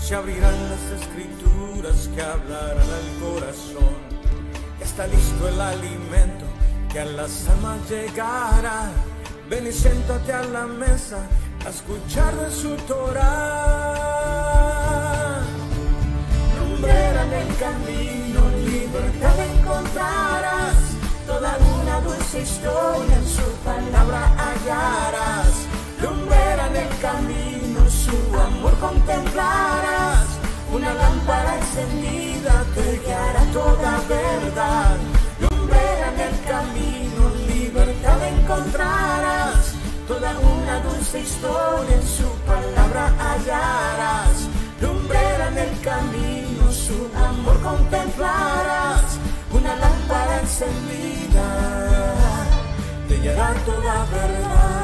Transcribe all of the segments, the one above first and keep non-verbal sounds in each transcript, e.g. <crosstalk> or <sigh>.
se abrirán las escrituras que hablarán al corazón. está listo el alimento que a las almas llegará. Ven y siéntate a la mesa a escuchar de su Torah. Lumbrera el camino, libertad encontrarás. Toda una dulce historia en su palabra hallarás. Amor contemplarás. Una lámpara encendida te guiará toda verdad. Lumbrera en el camino, libertad encontrarás. Toda una dulce historia en su palabra hallarás. Lumbrera en el camino, su amor contemplarás. Una lámpara encendida te guiará toda verdad.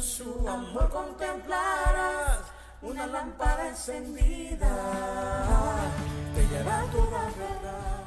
Su amor contemplarás. Una lámpara encendida te llevará toda verdad.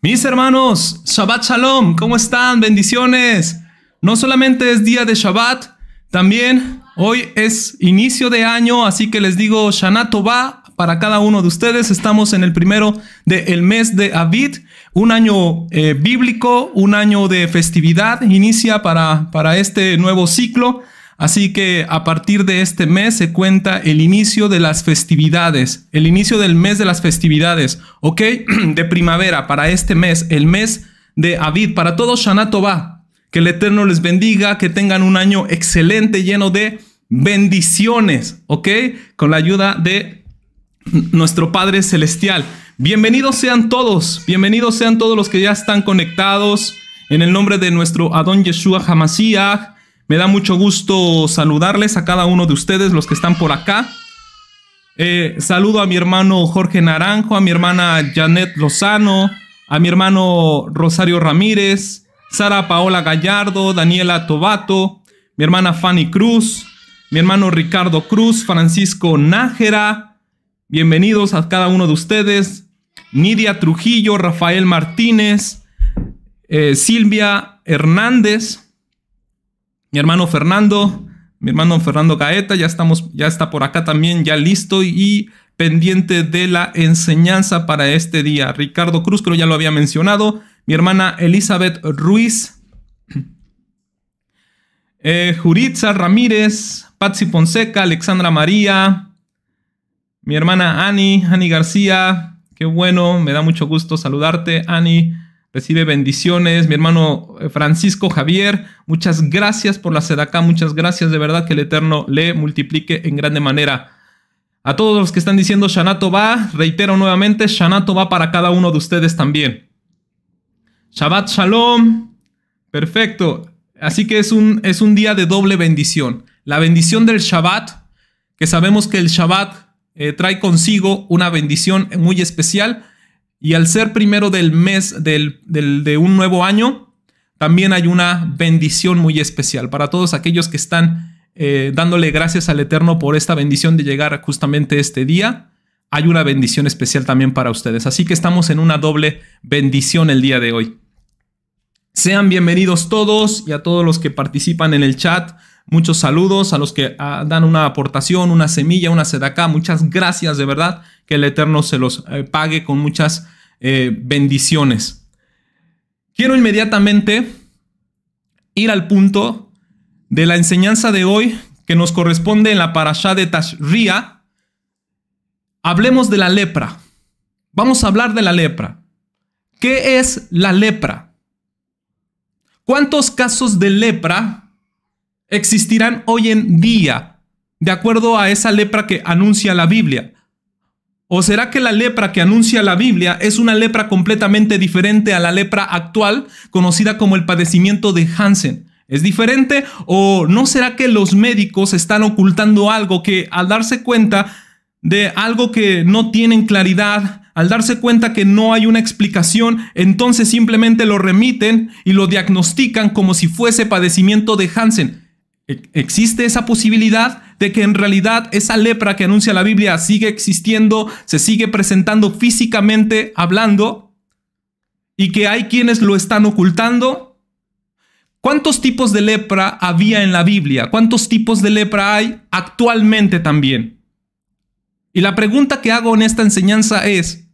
Mis hermanos, Shabbat Shalom, ¿cómo están? Bendiciones. No solamente es día de Shabbat, también hoy es inicio de año, así que les digo Shana Tova para cada uno de ustedes. Estamos en el primero del mes de Avid, un año eh, bíblico, un año de festividad, inicia para, para este nuevo ciclo. Así que a partir de este mes se cuenta el inicio de las festividades, el inicio del mes de las festividades, ¿ok? <clears throat> De primavera para este mes, el mes de Avid, para todos Shana Que el Eterno les bendiga, que tengan un año excelente, lleno de bendiciones, ¿ok? Con la ayuda de nuestro Padre Celestial. Bienvenidos sean todos, bienvenidos sean todos los que ya están conectados en el nombre de nuestro Adón Yeshua Hamashiach. Me da mucho gusto saludarles a cada uno de ustedes, los que están por acá. Eh, saludo a mi hermano Jorge Naranjo, a mi hermana Janet Lozano, a mi hermano Rosario Ramírez, Sara Paola Gallardo, Daniela Tobato, mi hermana Fanny Cruz, mi hermano Ricardo Cruz, Francisco Nájera, Bienvenidos a cada uno de ustedes. Nidia Trujillo, Rafael Martínez, eh, Silvia Hernández, mi hermano Fernando, mi hermano Fernando Gaeta, ya estamos, ya está por acá también, ya listo y pendiente de la enseñanza para este día. Ricardo Cruz, creo ya lo había mencionado. Mi hermana Elizabeth Ruiz. <clears throat> Eh, Juritza Ramírez, Patsy Fonseca, Alexandra María, mi hermana Ani, Ani García, qué bueno, me da mucho gusto saludarte, Ani. Recibe bendiciones. Mi hermano eh, Francisco Javier, muchas gracias por la sedacá, muchas gracias de verdad que el Eterno le multiplique en grande manera. A todos los que están diciendo Shanato va, reitero nuevamente, Shanato va para cada uno de ustedes también. Shabbat Shalom. Perfecto. Así que es un, es un día de doble bendición. La bendición del Shabbat, que sabemos que el Shabbat eh, trae consigo una bendición muy especial y al ser primero del mes de un nuevo año, también hay una bendición muy especial para todos aquellos que están eh, dándole gracias al Eterno por esta bendición de llegar justamente este día. Hay una bendición especial también para ustedes. Así que estamos en una doble bendición el día de hoy. Sean bienvenidos todos y a todos los que participan en el chat. Muchos saludos a los que ah, dan una aportación, una semilla, una sedacá. Muchas gracias de verdad. Que el Eterno se los eh, pague con muchas eh, bendiciones. Quiero inmediatamente ir al punto de la enseñanza de hoy que nos corresponde en la parashá de Tashria. Hablemos de la lepra. Vamos a hablar de la lepra. ¿Qué es la lepra? ¿Cuántos casos de lepra existirán hoy en día de acuerdo a esa lepra que anuncia la Biblia? ¿O será que la lepra que anuncia la Biblia es una lepra completamente diferente a la lepra actual, conocida como el padecimiento de Hansen? ¿Es diferente? ¿O no será que los médicos están ocultando algo que al darse cuenta de algo que no tienen claridad, al darse cuenta que no hay una explicación, entonces simplemente lo remiten y lo diagnostican como si fuese padecimiento de Hansen? ¿E-, ¿Existe esa posibilidad de que en realidad esa lepra que anuncia la Biblia sigue existiendo, se sigue presentando físicamente hablando y que hay quienes lo están ocultando? ¿Cuántos tipos de lepra había en la Biblia? ¿Cuántos tipos de lepra hay actualmente también? Y la pregunta que hago en esta enseñanza es,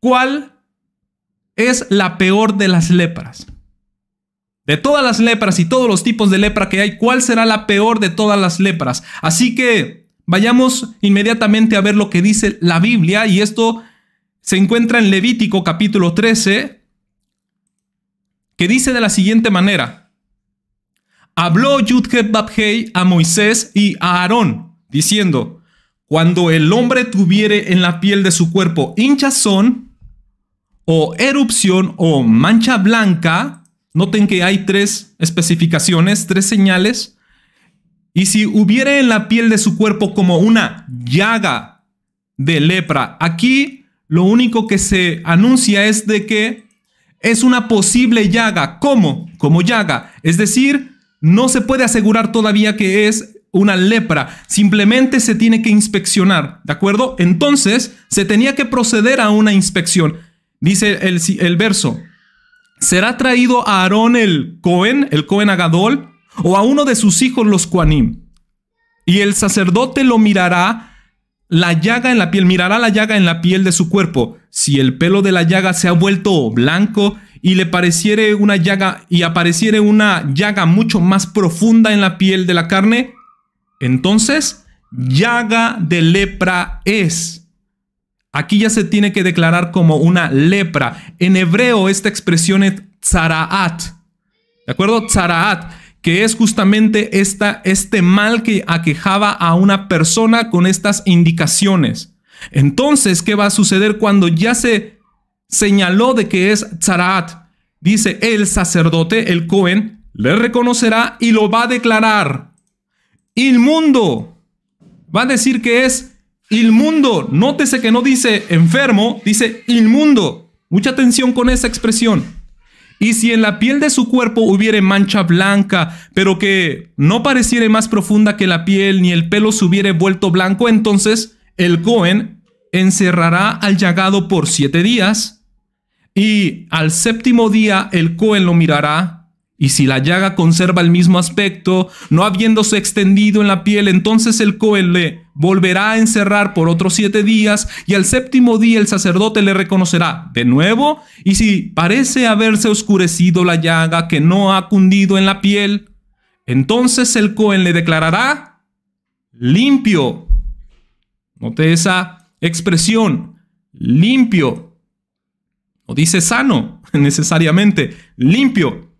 ¿cuál es la peor de las lepras? De todas las lepras y todos los tipos de lepra que hay, ¿cuál será la peor de todas las lepras? Así que vayamos inmediatamente a ver lo que dice la Biblia y esto se encuentra en Levítico capítulo 13, que dice de la siguiente manera. Habló Yudhet Babhei a Moisés y a Aarón, diciendo, cuando el hombre tuviere en la piel de su cuerpo hinchazón o erupción o mancha blanca, Noten que hay tres especificaciones, tres señales. Y si hubiere en la piel de su cuerpo como una llaga de lepra, aquí lo único que se anuncia es de que es una posible llaga. ¿Cómo? Como llaga. Es decir, no se puede asegurar todavía que es una lepra. Simplemente se tiene que inspeccionar. ¿De acuerdo? Entonces, se tenía que proceder a una inspección. Dice el, el verso será traído a Aarón el Cohen, el Cohen Agadol, o a uno de sus hijos los Coanim. Y el sacerdote lo mirará la llaga en la piel, mirará la llaga en la piel de su cuerpo. Si el pelo de la llaga se ha vuelto blanco y le pareciere una llaga y apareciere una llaga mucho más profunda en la piel de la carne, entonces llaga de lepra es. Aquí ya se tiene que declarar como una lepra. En hebreo esta expresión es tzaraat. ¿De acuerdo? Tzaraat, que es justamente esta, este mal que aquejaba a una persona con estas indicaciones. Entonces, ¿qué va a suceder cuando ya se señaló de que es tzaraat? Dice, el sacerdote, el Cohen, le reconocerá y lo va a declarar inmundo. Va a decir que es Inmundo. Nótese que no dice enfermo, dice inmundo. Mucha atención con esa expresión. Y si en la piel de su cuerpo hubiere mancha blanca, pero que no pareciere más profunda que la piel, ni el pelo se hubiere vuelto blanco, entonces el Cohen encerrará al llagado por siete días, y al séptimo día el Cohen lo mirará y si la llaga conserva el mismo aspecto, no habiéndose extendido en la piel, entonces el Cohen le volverá a encerrar por otros siete días, y al séptimo día el sacerdote le reconocerá de nuevo, y si parece haberse oscurecido la llaga que no ha cundido en la piel, entonces el Cohen le declarará limpio. Note esa expresión, limpio. No dice sano <laughs> necesariamente, limpio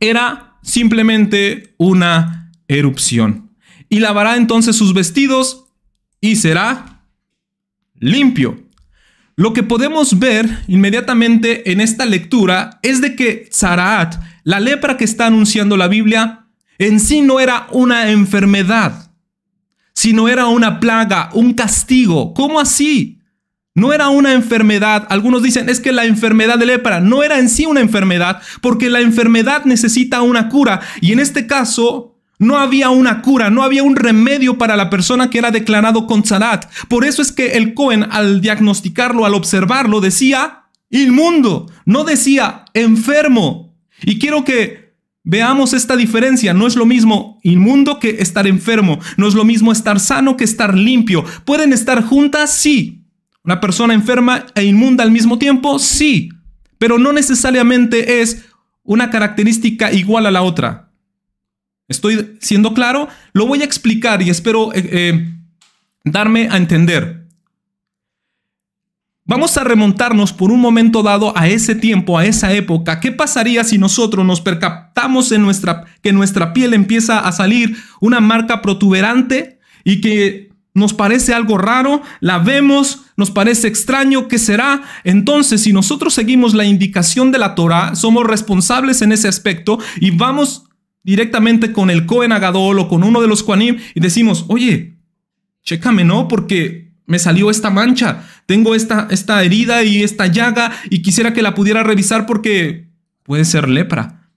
era simplemente una erupción. Y lavará entonces sus vestidos y será limpio. Lo que podemos ver inmediatamente en esta lectura es de que Zaraat, la lepra que está anunciando la Biblia, en sí no era una enfermedad, sino era una plaga, un castigo. ¿Cómo así? No era una enfermedad. Algunos dicen, es que la enfermedad de lepra no era en sí una enfermedad, porque la enfermedad necesita una cura. Y en este caso, no había una cura, no había un remedio para la persona que era declarado con Zarat. Por eso es que el Cohen, al diagnosticarlo, al observarlo, decía inmundo, no decía enfermo. Y quiero que veamos esta diferencia. No es lo mismo inmundo que estar enfermo. No es lo mismo estar sano que estar limpio. ¿Pueden estar juntas? Sí. ¿Una persona enferma e inmunda al mismo tiempo? Sí, pero no necesariamente es una característica igual a la otra. ¿Estoy siendo claro? Lo voy a explicar y espero eh, eh, darme a entender. Vamos a remontarnos por un momento dado a ese tiempo, a esa época. ¿Qué pasaría si nosotros nos percatamos en nuestra, que nuestra piel empieza a salir una marca protuberante y que nos parece algo raro, la vemos, nos parece extraño, ¿qué será? Entonces, si nosotros seguimos la indicación de la Torah, somos responsables en ese aspecto y vamos directamente con el Cohen Agadol o con uno de los Juanim y decimos, oye, chécame, ¿no? Porque me salió esta mancha, tengo esta, esta herida y esta llaga y quisiera que la pudiera revisar porque puede ser lepra.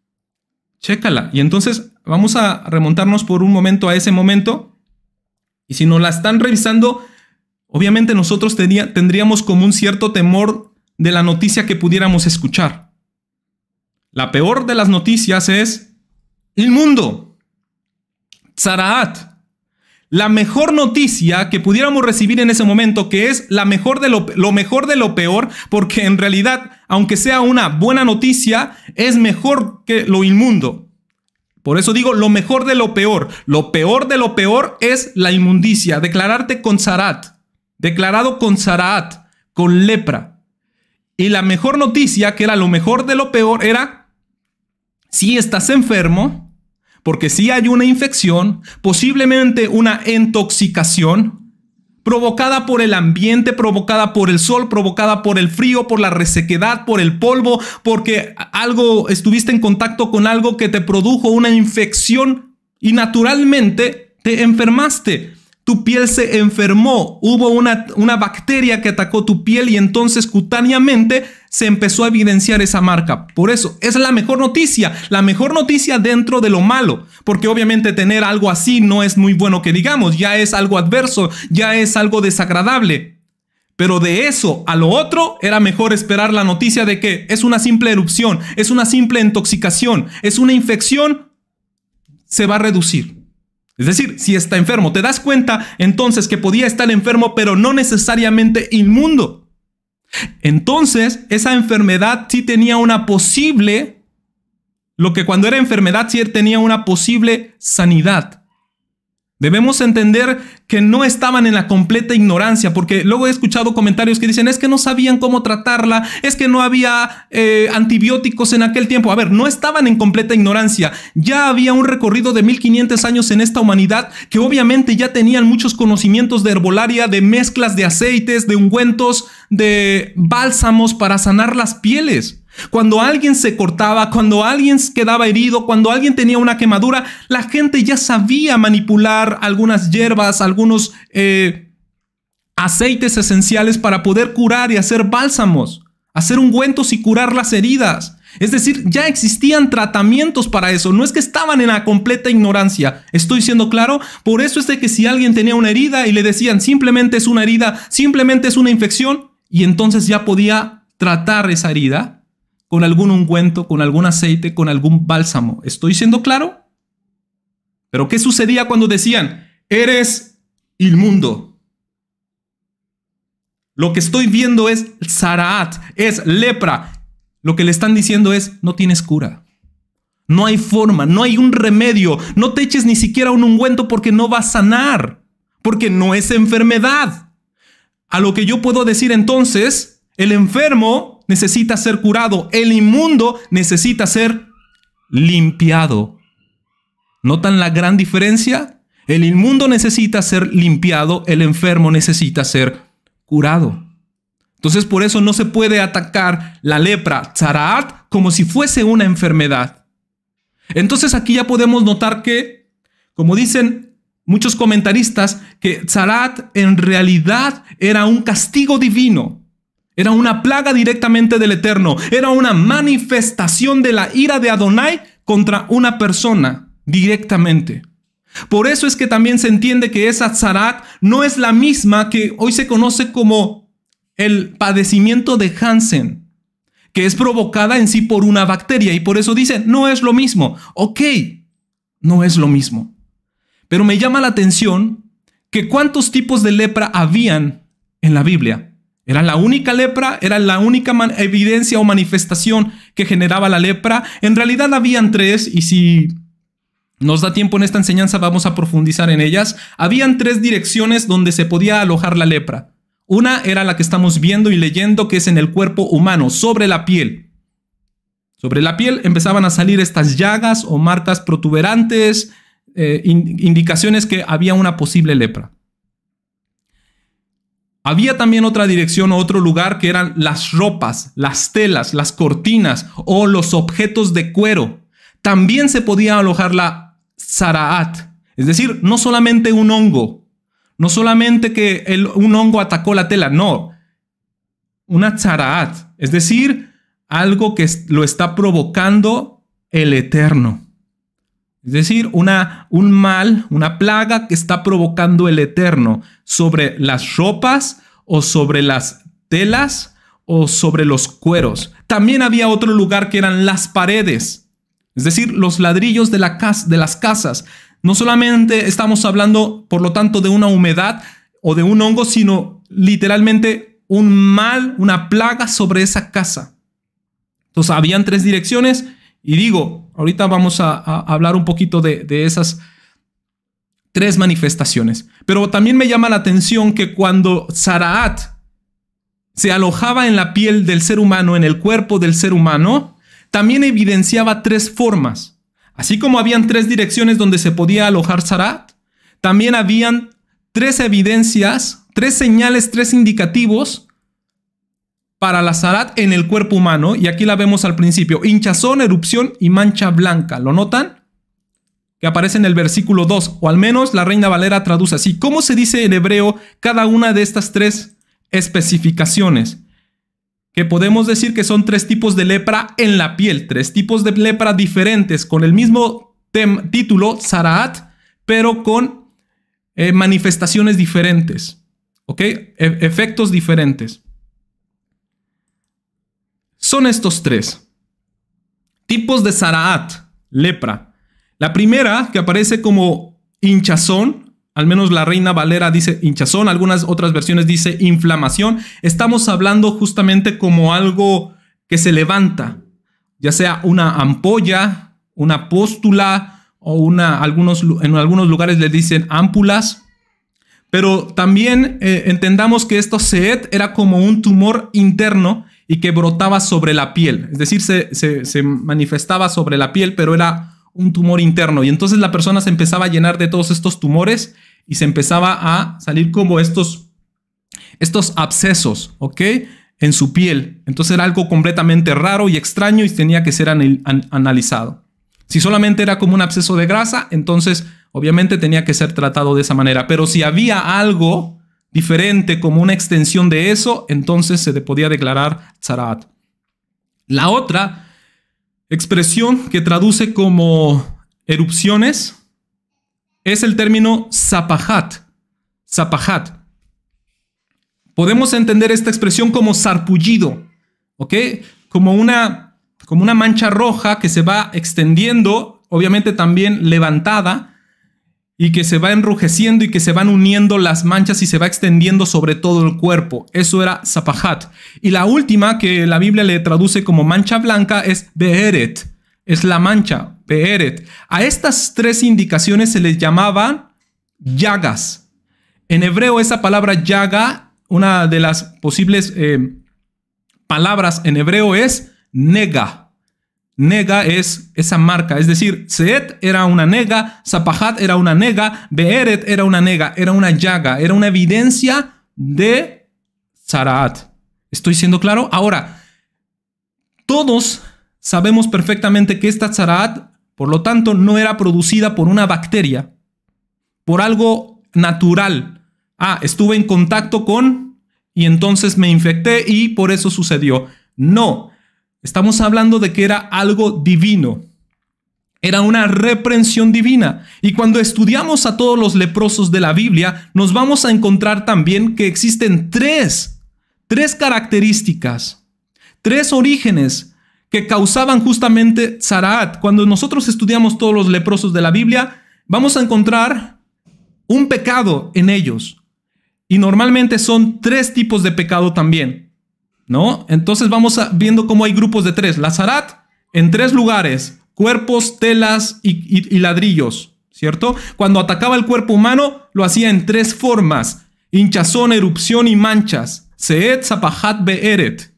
Chécala. Y entonces vamos a remontarnos por un momento a ese momento. Y si nos la están revisando, obviamente nosotros tendríamos como un cierto temor de la noticia que pudiéramos escuchar. La peor de las noticias es inmundo. Zaraat la mejor noticia que pudiéramos recibir en ese momento, que es la mejor de lo, mejor de lo peor, porque en realidad, aunque sea una buena noticia, es mejor que lo inmundo. Por eso digo lo mejor de lo peor. Lo peor de lo peor es la inmundicia, declararte con zarat, declarado con zarat, con lepra. Y la mejor noticia, que era lo mejor de lo peor, era si estás enfermo, porque si hay una infección, posiblemente una intoxicación, provocada por el ambiente, provocada por el sol, provocada por el frío, por la resequedad, por el polvo, porque algo estuviste en contacto con algo que te produjo una infección y naturalmente te enfermaste tu piel se enfermó, hubo una, una, bacteria que atacó tu piel y entonces cutáneamente se empezó a evidenciar esa marca. Por eso, es la mejor noticia, la mejor noticia dentro de lo malo, porque obviamente tener algo así no es muy bueno que digamos, ya es algo adverso, ya es algo desagradable. Pero de eso a lo otro era mejor esperar la noticia de que es una simple erupción, es una simple intoxicación, es una infección, se va a reducir. Es decir, si está enfermo, te das cuenta entonces que podía estar enfermo, pero no necesariamente inmundo. Entonces, esa enfermedad sí tenía una posible, lo que cuando era enfermedad sí tenía una posible sanidad. Debemos entender que no estaban en la completa ignorancia, porque luego he escuchado comentarios que dicen, es que no sabían cómo tratarla, es que no había eh, antibióticos en aquel tiempo. A ver, no estaban en completa ignorancia. Ya había un recorrido de 1500 años en esta humanidad que obviamente ya tenían muchos conocimientos de herbolaria, de mezclas de aceites, de ungüentos, de bálsamos para sanar las pieles. Cuando alguien se cortaba, cuando alguien quedaba herido, cuando alguien tenía una quemadura, la gente ya sabía manipular algunas hierbas, algunos eh, aceites esenciales para poder curar y hacer bálsamos, hacer ungüentos y curar las heridas. Es decir, ya existían tratamientos para eso, no es que estaban en la completa ignorancia. ¿Estoy siendo claro? Por eso es de que si alguien tenía una herida y le decían simplemente es una herida, simplemente es una infección, y entonces ya podía tratar esa herida, con algún ungüento, con algún aceite, con algún bálsamo. ¿Estoy siendo claro? Pero ¿qué sucedía cuando decían, eres inmundo? Lo que estoy viendo es zaraat, es lepra. Lo que le están diciendo es, no tienes cura. No hay forma, no hay un remedio. No te eches ni siquiera un ungüento porque no va a sanar, porque no es enfermedad. A lo que yo puedo decir entonces, el enfermo necesita ser curado, el inmundo necesita ser limpiado. ¿Notan la gran diferencia? El inmundo necesita ser limpiado, el enfermo necesita ser curado. Entonces por eso no se puede atacar la lepra, tzaraat, como si fuese una enfermedad. Entonces aquí ya podemos notar que, como dicen muchos comentaristas, que tzaraat en realidad era un castigo divino. Era una plaga directamente del Eterno. Era una manifestación de la ira de Adonai contra una persona directamente. Por eso es que también se entiende que esa zarat no es la misma que hoy se conoce como el padecimiento de Hansen, que es provocada en sí por una bacteria. Y por eso dicen, no es lo mismo. Ok, no es lo mismo. Pero me llama la atención que cuántos tipos de lepra habían en la Biblia. Era la única lepra, era la única evidencia o manifestación que generaba la lepra. En realidad habían tres y si nos da tiempo en esta enseñanza vamos a profundizar en ellas. Habían tres direcciones donde se podía alojar la lepra. Una era la que estamos viendo y leyendo, que es en el cuerpo humano, sobre la piel. Sobre la piel empezaban a salir estas llagas o marcas protuberantes, eh, indicaciones que había una posible lepra. Había también otra dirección o otro lugar que eran las ropas, las telas, las cortinas o los objetos de cuero. También se podía alojar la zaraat, es decir, no solamente un hongo, no solamente que un hongo atacó la tela, no, una zaraat, es decir, algo que lo está provocando el Eterno. Es decir, un mal, una plaga que está provocando el Eterno sobre las ropas o sobre las telas o sobre los cueros. También había otro lugar que eran las paredes, es decir, los ladrillos de, de las casas. No solamente estamos hablando, por lo tanto, de una humedad o de un hongo, sino literalmente un mal, una plaga sobre esa casa. Entonces, habían tres direcciones y digo, ahorita vamos a, hablar un poquito de, esas tres manifestaciones. Pero también me llama la atención que cuando Saraat se alojaba en la piel del ser humano, en el cuerpo del ser humano, también evidenciaba tres formas. Así como habían tres direcciones donde se podía alojar Saraat, también habían tres evidencias, tres señales, tres indicativos para la zarat en el cuerpo humano, y aquí la vemos al principio, hinchazón, erupción y mancha blanca. ¿Lo notan? Que aparece en el versículo 2, o al menos la Reina Valera traduce así. ¿Cómo se dice en hebreo cada una de estas tres especificaciones? Que podemos decir que son tres tipos de lepra en la piel, tres tipos de lepra diferentes, con el mismo título, Zaraat, pero con eh, manifestaciones diferentes, ¿ok? E efectos diferentes son estos tres. Tipos de Saraat, lepra. La primera, que aparece como hinchazón, al menos la Reina Valera dice hinchazón, algunas otras versiones dice inflamación. Estamos hablando justamente como algo que se levanta, ya sea una ampolla, una póstula o una, algunos, en algunos lugares le dicen ámpulas. Pero también eh, entendamos que esto SEET era como un tumor interno y que brotaba sobre la piel. Es decir, se, manifestaba sobre la piel, pero era un tumor interno. Y entonces la persona se empezaba a llenar de todos estos tumores y se empezaba a salir como estos, estos abscesos, ¿ok? En su piel. Entonces era algo completamente raro y extraño y tenía que ser analizado. Si solamente era como un absceso de grasa, entonces obviamente tenía que ser tratado de esa manera. Pero si había algo diferente como una extensión de eso, entonces se podía declarar tzarat. La otra expresión que traduce como erupciones es el término zapahat. Zapahat. Podemos entender esta expresión como sarpullido, ¿ok? Como una, como una mancha roja que se va extendiendo, obviamente también levantada, y que se va enrojeciendo y que se van uniendo las manchas y se va extendiendo sobre todo el cuerpo. Eso era zapahat. Y la última, que la Biblia le traduce como mancha blanca, es beeret. Es la mancha, beeret. A estas tres indicaciones se les llamaban llagas. En hebreo esa palabra llaga, una de las posibles eh, palabras en hebreo es nega. Nega es esa marca, es decir, Seet era una nega, Zapahat era una nega, Beeret era una nega, era una llaga, era una evidencia de Zaraat. ¿Estoy siendo claro? Ahora, todos sabemos perfectamente que esta Zaraat, por lo tanto, no era producida por una bacteria, por algo natural. Ah, estuve en contacto con y entonces me infecté y por eso sucedió. No, Estamos hablando de que era algo divino. Era una reprensión divina. Y cuando estudiamos a todos los leprosos de la Biblia, nos vamos a encontrar también que existen tres, tres características, tres orígenes que causaban justamente Zaraat. Cuando nosotros estudiamos todos los leprosos de la Biblia, vamos a encontrar un pecado en ellos. Y normalmente son tres tipos de pecado también. ¿No? Entonces vamos viendo cómo hay grupos de tres. La Zarat en tres lugares, cuerpos, telas y, ladrillos, ¿cierto? Cuando atacaba el cuerpo humano, lo hacía en tres formas. hinchazón, erupción y manchas. Seet, Zapahat, Beeret.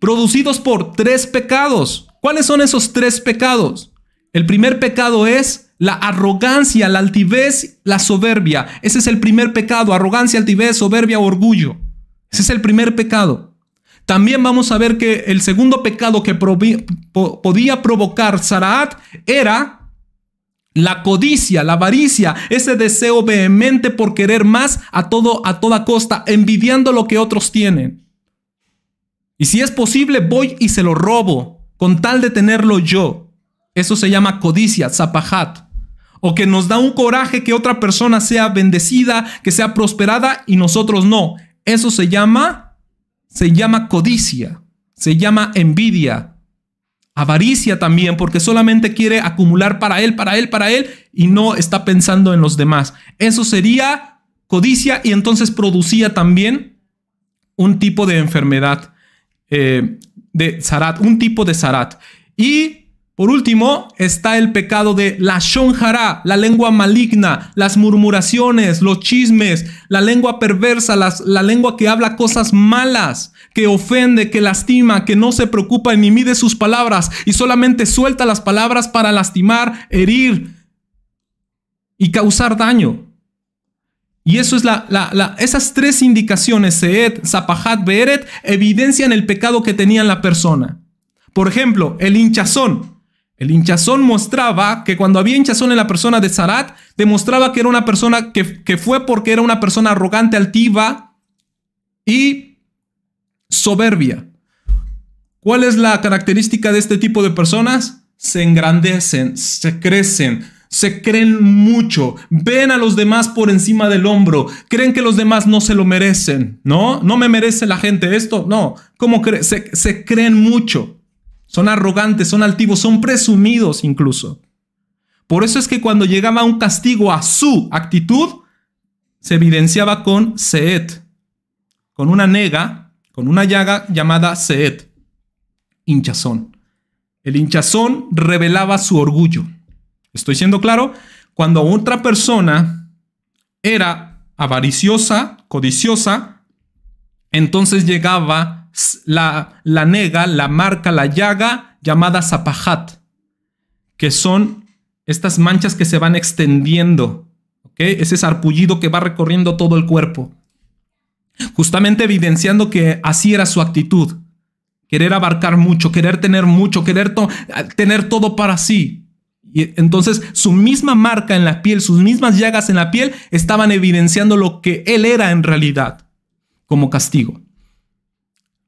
Producidos por tres pecados. ¿Cuáles son esos tres pecados? El primer pecado es la arrogancia, la altivez, la soberbia. Ese es el primer pecado, arrogancia, altivez, soberbia, orgullo. Ese es el primer pecado. También vamos a ver que el segundo pecado que podía provocar Saraat era la codicia, la avaricia, ese deseo vehemente por querer más a todo a toda costa, envidiando lo que otros tienen. Y si es posible, voy y se lo robo con tal de tenerlo yo. Eso se llama codicia, zapahat. O que nos da un coraje que otra persona sea bendecida, que sea prosperada y nosotros no. Eso se llama se llama codicia, se llama envidia, avaricia también, porque solamente quiere acumular para él, para él, para él, y no está pensando en los demás. Eso sería codicia y entonces producía también un tipo de enfermedad eh, de Sarat, un tipo de Sarat. Y por último, está el pecado de la shonjara, la lengua maligna, las murmuraciones, los chismes, la lengua perversa, la lengua que habla cosas malas, que ofende, que lastima, que no se preocupa ni mide sus palabras y solamente suelta las palabras para lastimar, herir y causar daño. Y eso es la, esas tres indicaciones, Seed, Zapahat, Beeret, evidencian el pecado que tenía la persona. Por ejemplo, el hinchazón. El hinchazón mostraba que cuando había hinchazón en la persona de Sarat, demostraba que era una persona que, que fue porque era una persona arrogante, altiva y soberbia. ¿Cuál es la característica de este tipo de personas? Se engrandecen, se crecen, se creen mucho, ven a los demás por encima del hombro, creen que los demás no se lo merecen, ¿no? No me merece la gente esto, no. ¿Cómo creen? Se, se creen mucho. Son arrogantes, son altivos, son presumidos incluso. Por eso es que cuando llegaba un castigo a su actitud, se evidenciaba con Seet, con una nega, con una llaga llamada Seet, hinchazón. El hinchazón revelaba su orgullo. ¿Estoy siendo claro? Cuando otra persona era avariciosa, codiciosa, entonces llegaba la, la nega, la marca, la llaga llamada zapahat, que son estas manchas que se van extendiendo, ese sarpullido que va recorriendo todo el cuerpo, justamente evidenciando que así era su actitud, querer abarcar mucho, querer tener mucho, querer tener todo para sí. Y entonces su misma marca en la piel, sus mismas llagas en la piel estaban evidenciando lo que él era en realidad como castigo.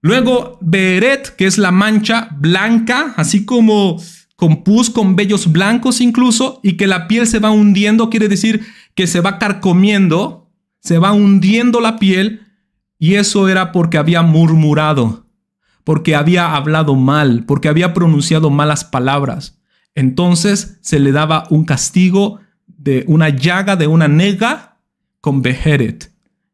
Luego, Beret, que es la mancha blanca, así como con pus, con vellos blancos incluso, y que la piel se va hundiendo, quiere decir que se va carcomiendo, se va hundiendo la piel, y eso era porque había murmurado, porque había hablado mal, porque había pronunciado malas palabras. Entonces se le daba un castigo de una llaga, de una nega, con Beheret.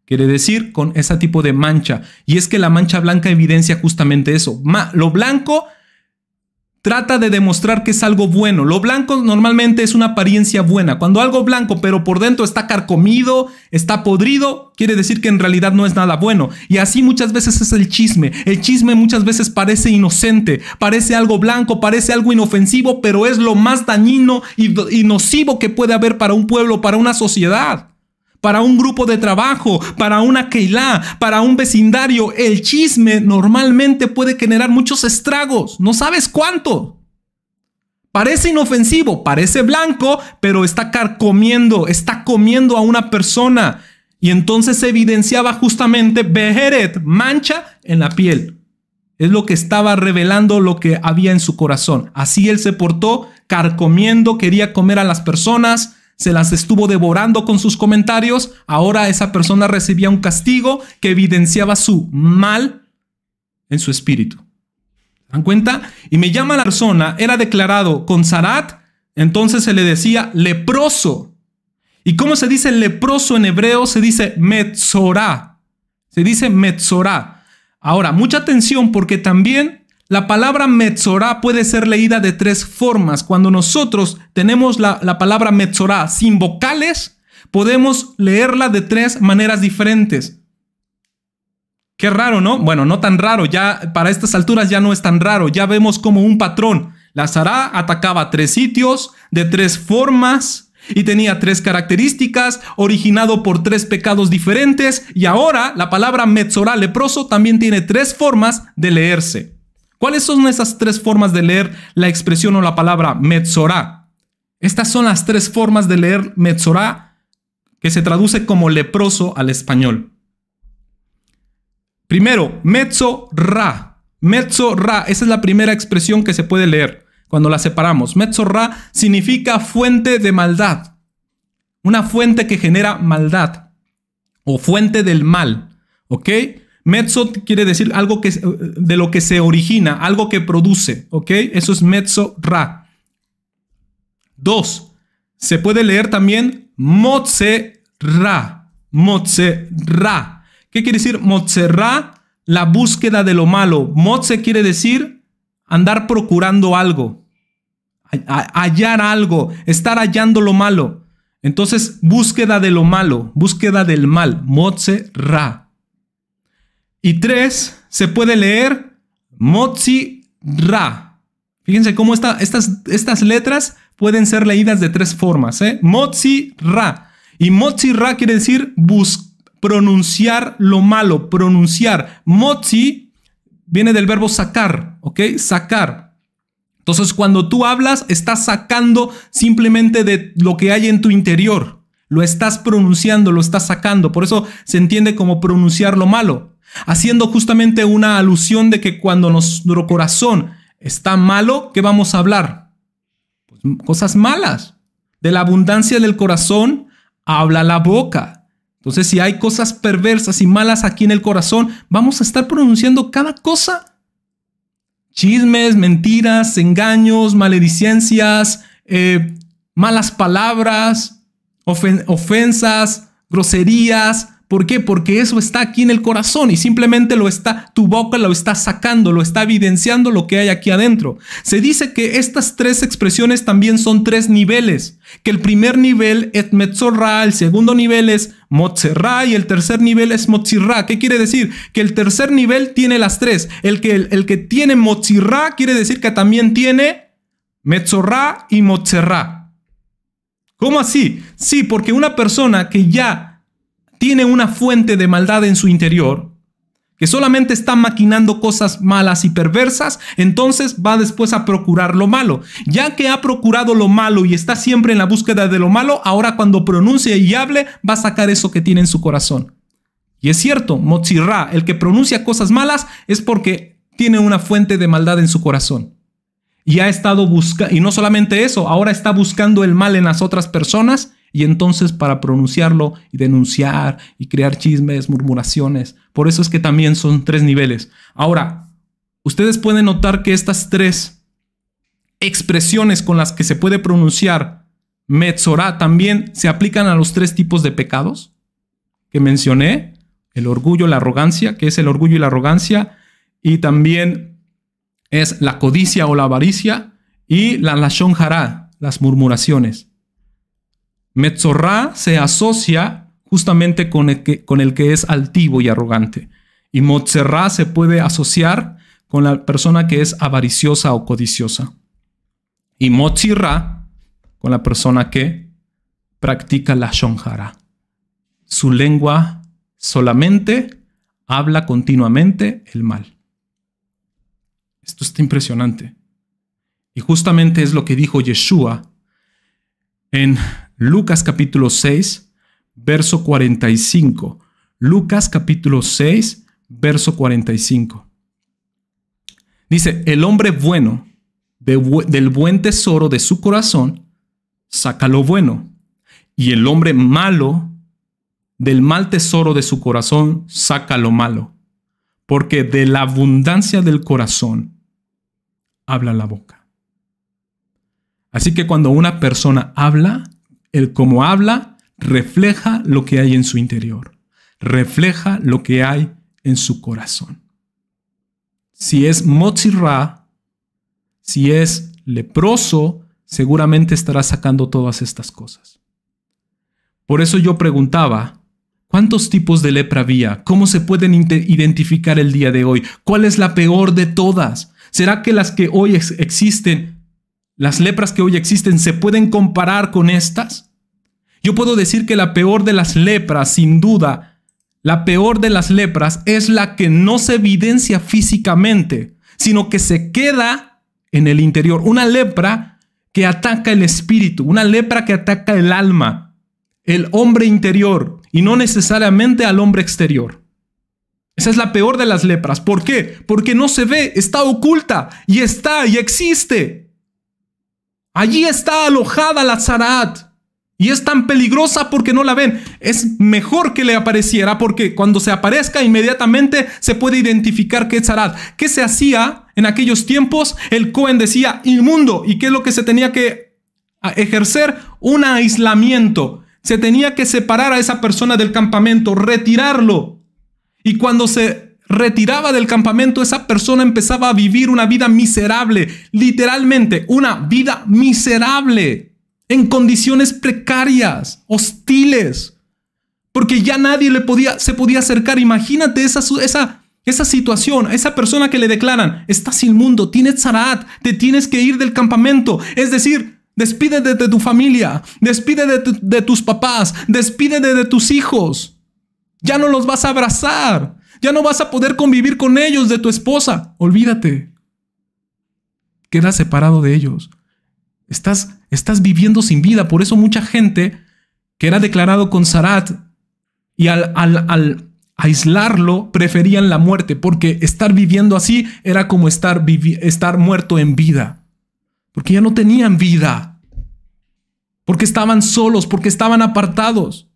Quiere decir con ese tipo de mancha. Y es que la mancha blanca evidencia justamente eso. lo blanco trata de demostrar que es algo bueno. Lo blanco normalmente es una apariencia buena. Cuando algo blanco pero por dentro está carcomido, está podrido, quiere decir que en realidad no es nada bueno. Y así muchas veces es el chisme. El chisme muchas veces parece inocente, parece algo blanco, parece algo inofensivo, pero es lo más dañino y nocivo que puede haber para un pueblo, para una sociedad para un grupo de trabajo, para una keila, para un vecindario, el chisme normalmente puede generar muchos estragos. No sabes cuánto. Parece inofensivo, parece blanco, pero está carcomiendo, está comiendo a una persona. Y entonces se evidenciaba justamente Beheret, mancha en la piel. Es lo que estaba revelando lo que había en su corazón. Así él se portó, carcomiendo, quería comer a las personas, se las estuvo devorando con sus comentarios, ahora esa persona recibía un castigo que evidenciaba su mal en su espíritu. ¿Se dan cuenta? Y me llama la persona, era declarado con Sarat, entonces se le decía leproso. ¿Y cómo se dice leproso en hebreo? Se dice metzorá. Se dice metzorá. Ahora, mucha atención porque también la palabra Metzorah puede ser leída de tres formas. Cuando nosotros tenemos la, palabra Metzorah sin vocales, podemos leerla de tres maneras diferentes. Qué raro, ¿no? Bueno, no tan raro, ya para estas alturas ya no es tan raro, ya vemos como un patrón. La Sará atacaba tres sitios, de tres formas, y tenía tres características, originado por tres pecados diferentes, y ahora la palabra Metzorá leproso también tiene tres formas de leerse. ¿Cuáles son esas tres formas de leer la expresión o la palabra Metzorá? Estas son las tres formas de leer Metzorá que se traduce como leproso al español. Primero, Metzorá. Metzorá, esa es la primera expresión que se puede leer cuando la separamos. Metzorra significa fuente de maldad. Una fuente que genera maldad o fuente del mal. ¿Ok? Mezzo quiere decir algo que, de lo que se origina, algo que produce. ¿Ok? Eso es Metzorra. Dos, se puede leer también Motzerra. Motzerra. ¿Qué quiere decir Motzerra? La búsqueda de lo malo. Motze quiere decir andar procurando algo, hallar algo, estar hallando lo malo. Entonces, búsqueda de lo malo, búsqueda del mal, motze ra. Y tres, se puede leer motzi ra. Fíjense cómo estas, estas letras pueden ser leídas de tres formas. ¿eh? Motzi ra. Y motzi ra quiere decir pronunciar lo malo, pronunciar. Motzi viene del verbo sacar, ¿ok? Sacar. Entonces, cuando tú hablas, estás sacando simplemente de lo que hay en tu interior. Lo estás pronunciando, lo estás sacando. Por eso se entiende como pronunciar lo malo. Haciendo justamente una alusión de que cuando nuestro corazón está malo, ¿qué vamos a hablar? Pues, cosas malas. De la abundancia del corazón habla la boca. Entonces, si hay cosas perversas y malas aquí en el corazón, vamos a estar pronunciando cada cosa. Chismes, mentiras, engaños, maledicencias, eh, malas palabras, ofensas, groserías, ¿Por qué? Porque eso está aquí en el corazón y simplemente lo está, tu boca lo está sacando, lo está evidenciando lo que hay aquí adentro. Se dice que estas tres expresiones también son tres niveles, que el primer nivel es Metzorra, el segundo nivel es Motzerra y el tercer nivel es Motzirra. ¿Qué quiere decir? Que el tercer nivel tiene las tres. El que, el, que tiene Motzirra quiere decir que también tiene Metzorra y Motzerra. ¿Cómo así? Sí, porque una persona que ya tiene una fuente de maldad en su interior, que solamente está maquinando cosas malas y perversas, entonces va después a procurar lo malo. Ya que ha procurado lo malo y está siempre en la búsqueda de lo malo, ahora cuando pronuncie y hable, va a sacar eso que tiene en su corazón. Y es cierto, Motzirra, el que pronuncia cosas malas, es porque tiene una fuente de maldad en su corazón. Y ha estado buscando, y no solamente eso, ahora está buscando el mal en las otras personas y entonces para pronunciarlo y denunciar y crear chismes, murmuraciones. Por eso es que también son tres niveles. Ahora, ustedes pueden notar que estas tres expresiones con las que se puede pronunciar Metzorah también se aplican a los tres tipos de pecados que mencioné. El orgullo, la arrogancia, que es el orgullo y la arrogancia. Y también es la codicia o la avaricia. Y la lashon hara, las murmuraciones. Metzorra se asocia justamente con el, que, con el que es altivo y arrogante. Y Motzerra se puede asociar con la persona que es avariciosa o codiciosa. Y Motzirra con la persona que practica la shonjara. Su lengua solamente habla continuamente el mal. Esto está impresionante. Y justamente es lo que dijo Yeshua en Lucas capítulo 6, verso 45. Lucas capítulo 6, verso 45. Dice, el hombre bueno del buen tesoro de su corazón saca lo bueno, y el hombre malo del mal tesoro de su corazón saca lo malo, porque de la abundancia del corazón habla la boca. Así que cuando una persona habla, el cómo habla refleja lo que hay en su interior, refleja lo que hay en su corazón. Si es motzirra, si es leproso, seguramente estará sacando todas estas cosas. Por eso yo preguntaba, ¿cuántos tipos de lepra había? ¿Cómo se pueden identificar el día de hoy? ¿Cuál es la peor de todas? ¿Será que las que hoy existen, las lepras que hoy existen, se pueden comparar con estas? Yo puedo decir que la peor de las lepras, sin duda, la peor de las lepras es la que no se evidencia físicamente, sino que se queda en el interior. Una lepra que ataca el espíritu, una lepra que ataca el alma, el hombre interior y no necesariamente al hombre exterior. Esa es la peor de las lepras. ¿Por qué? Porque no se ve, está oculta y está y existe. Allí está alojada la zarat. Y es tan peligrosa porque no la ven. Es mejor que le apareciera porque cuando se aparezca inmediatamente se puede identificar que es Zarat. ¿Qué se hacía en aquellos tiempos? El Cohen decía inmundo. ¿Y qué es lo que se tenía que ejercer? Un aislamiento. Se tenía que separar a esa persona del campamento, retirarlo. Y cuando se retiraba del campamento, esa persona empezaba a vivir una vida miserable. Literalmente, una vida miserable en condiciones precarias, hostiles, porque ya nadie le podía, se podía acercar. Imagínate esa, esa, esa situación, esa persona que le declaran, estás inmundo, tienes zarat, te tienes que ir del campamento. Es decir, despídete de tu familia, despídete de, de tus papás, despídete de tus hijos. Ya no los vas a abrazar, ya no vas a poder convivir con ellos, de tu esposa. Olvídate. Queda separado de ellos. Estás, estás viviendo sin vida. Por eso mucha gente que era declarado con Sarat y al, al, aislarlo preferían la muerte, porque estar viviendo así era como estar, estar muerto en vida. Porque ya no tenían vida. Porque estaban solos, porque estaban apartados.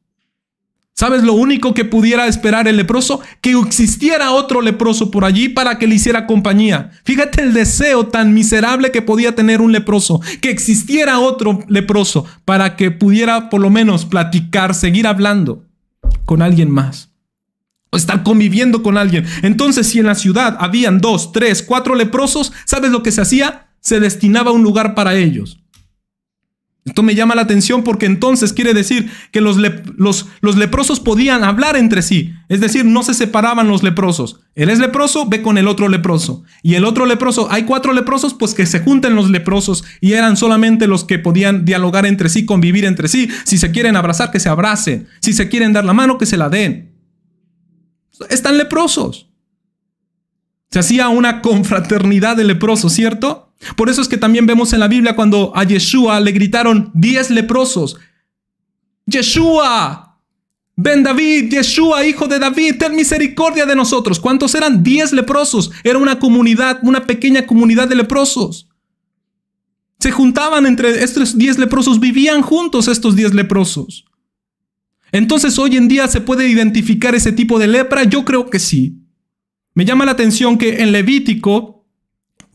¿Sabes lo único que pudiera esperar el leproso? Que existiera otro leproso por allí para que le hiciera compañía. Fíjate el deseo tan miserable que podía tener un leproso. Que existiera otro leproso para que pudiera por lo menos platicar, seguir hablando con alguien más. O estar conviviendo con alguien. Entonces si en la ciudad habían dos, tres, cuatro leprosos, ¿sabes lo que se hacía? Se destinaba un lugar para ellos. Esto me llama la atención porque entonces quiere decir que los, los, los, leprosos podían hablar entre sí. Es decir, no se separaban los leprosos. Él es leproso, ve con el otro leproso. Y el otro leproso, hay cuatro leprosos, pues que se junten los leprosos. Y eran solamente los que podían dialogar entre sí, convivir entre sí. Si se quieren abrazar, que se abracen. Si se quieren dar la mano, que se la den. Están leprosos. Se hacía una confraternidad de leprosos, ¿cierto? Por eso es que también vemos en la Biblia cuando a Yeshua le gritaron diez leprosos. Yeshua, ven David, Yeshua, hijo de David, ten misericordia de nosotros. ¿Cuántos eran? Diez leprosos. Era una comunidad, una pequeña comunidad de leprosos. Se juntaban entre estos diez leprosos, vivían juntos estos diez leprosos. Entonces hoy en día se puede identificar ese tipo de lepra, yo creo que sí. Me llama la atención que en Levítico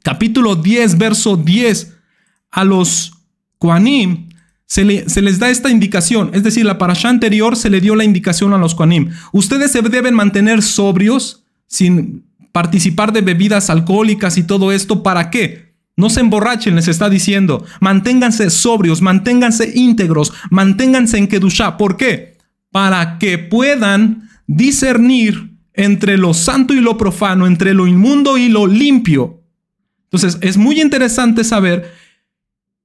capítulo 10, verso 10, a los Koanim, se, les da esta indicación, es decir, la parasha anterior se le dio la indicación a los Koanim. Ustedes se deben mantener sobrios, sin participar de bebidas alcohólicas y todo esto, ¿para qué? No se emborrachen, les está diciendo. Manténganse sobrios, manténganse íntegros, manténganse en Kedushá. ¿Por qué? Para que puedan discernir entre lo santo y lo profano, entre lo inmundo y lo limpio. Entonces, es muy interesante saber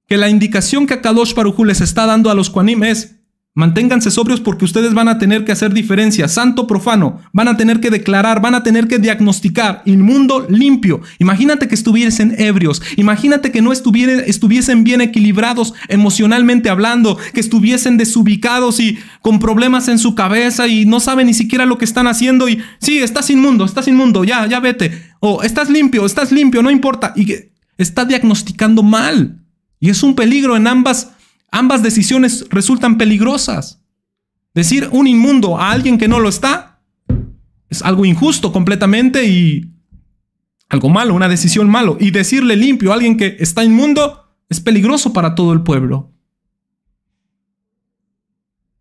que la indicación que Akadosh Baruj les está dando a los Kuanim es manténganse sobrios porque ustedes van a tener que hacer diferencia, santo profano, van a tener que declarar, van a tener que diagnosticar, inmundo limpio. Imagínate que estuviesen ebrios, imagínate que no estuviesen bien equilibrados emocionalmente hablando, que estuviesen desubicados y con problemas en su cabeza y no saben ni siquiera lo que están haciendo y sí, estás inmundo, estás inmundo, ya, ya vete. O estás limpio, estás limpio, no importa. Y que está diagnosticando mal. Y es un peligro en ambas, ambas decisiones resultan peligrosas. Decir un inmundo a alguien que no lo está es algo injusto completamente y algo malo, una decisión malo. Y decirle limpio a alguien que está inmundo es peligroso para todo el pueblo.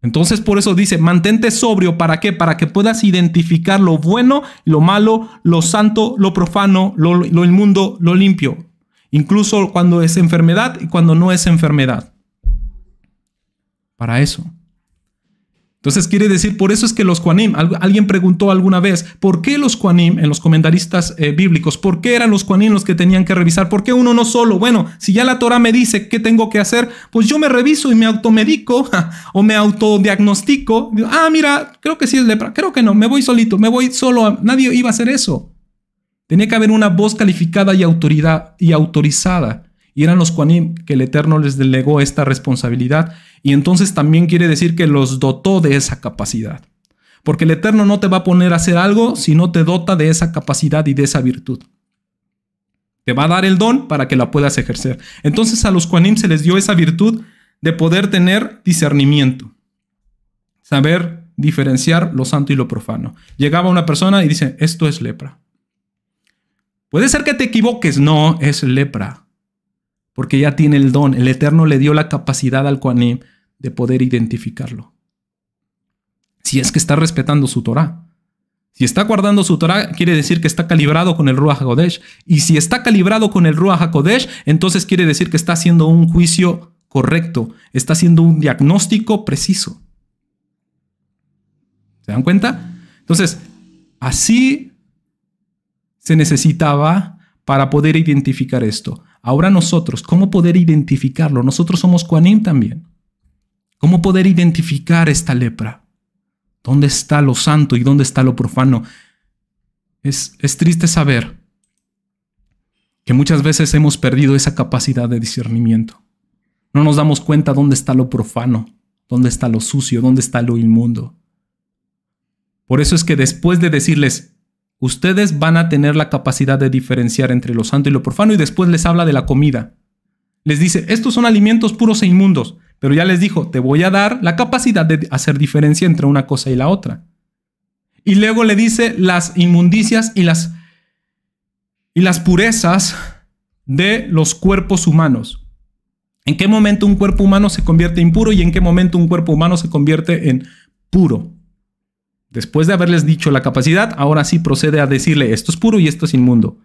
Entonces por eso dice, mantente sobrio, ¿para qué? Para que puedas identificar lo bueno, lo malo, lo santo, lo profano, lo, inmundo, lo limpio. Incluso cuando es enfermedad y cuando no es enfermedad. Para eso. Entonces quiere decir, por eso es que los Kuanim, alguien preguntó alguna vez, ¿por qué los Kuanim en los comentaristas eh, bíblicos, por qué eran los Kuanim los que tenían que revisar? ¿Por qué uno no solo? Bueno, si ya la Torah me dice qué tengo que hacer, pues yo me reviso y me automedico <laughs> o me autodiagnostico. Ah, mira, creo que sí es lepra, creo que no, me voy solito, me voy solo, nadie iba a hacer eso. Tenía que haber una voz calificada y, autoridad, y autorizada. Y eran los Kuanim que el Eterno les delegó esta responsabilidad y entonces también quiere decir que los dotó de esa capacidad. Porque el Eterno no te va a poner a hacer algo si no te dota de esa capacidad y de esa virtud. Te va a dar el don para que la puedas ejercer. Entonces a los Kuanim se les dio esa virtud de poder tener discernimiento. Saber diferenciar lo santo y lo profano. Llegaba una persona y dice, esto es lepra. Puede ser que te equivoques, no, es lepra porque ya tiene el don. El Eterno le dio la capacidad al Koanim de poder identificarlo. Si es que está respetando su Torah. Si está guardando su Torah, quiere decir que está calibrado con el Ruach HaKodesh. Y si está calibrado con el Ruach HaKodesh, entonces quiere decir que está haciendo un juicio correcto, está haciendo un diagnóstico preciso. ¿Se dan cuenta? Entonces, así se necesitaba para poder identificar esto. Ahora nosotros, ¿cómo poder identificarlo? Nosotros somos Kuanim también. ¿Cómo poder identificar esta lepra? ¿Dónde está lo santo y dónde está lo profano? Es, es triste saber que muchas veces hemos perdido esa capacidad de discernimiento. No nos damos cuenta dónde está lo profano, dónde está lo sucio, dónde está lo inmundo. Por eso es que después de decirles, ustedes van a tener la capacidad de diferenciar entre lo santo y lo profano y después les habla de la comida. Les dice, estos son alimentos puros e inmundos, pero ya les dijo, te voy a dar la capacidad de hacer diferencia entre una cosa y la otra. Y luego le dice las inmundicias y las, y las purezas de los cuerpos humanos. ¿En qué momento un cuerpo humano se convierte impuro y en qué momento un cuerpo humano se convierte en puro? Después de haberles dicho la capacidad, ahora sí procede a decirle esto es puro y esto es inmundo.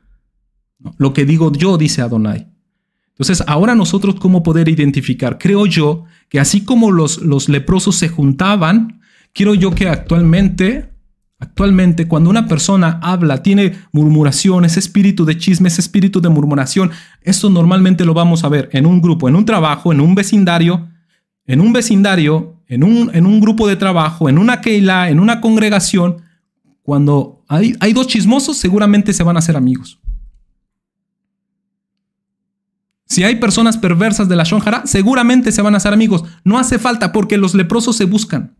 Lo que digo yo, dice Adonai. Entonces, ahora nosotros cómo poder identificar. Creo yo que así como los, los leprosos se juntaban, quiero yo que actualmente, actualmente cuando una persona habla, tiene murmuración, ese espíritu de chisme, ese espíritu de murmuración, esto normalmente lo vamos a ver en un grupo, en un trabajo, en un vecindario, en un vecindario en un, en un grupo de trabajo, en una keila, en una congregación, cuando hay, hay dos chismosos, seguramente se van a hacer amigos. Si hay personas perversas de la Shonjara, seguramente se van a hacer amigos. No hace falta porque los leprosos se buscan.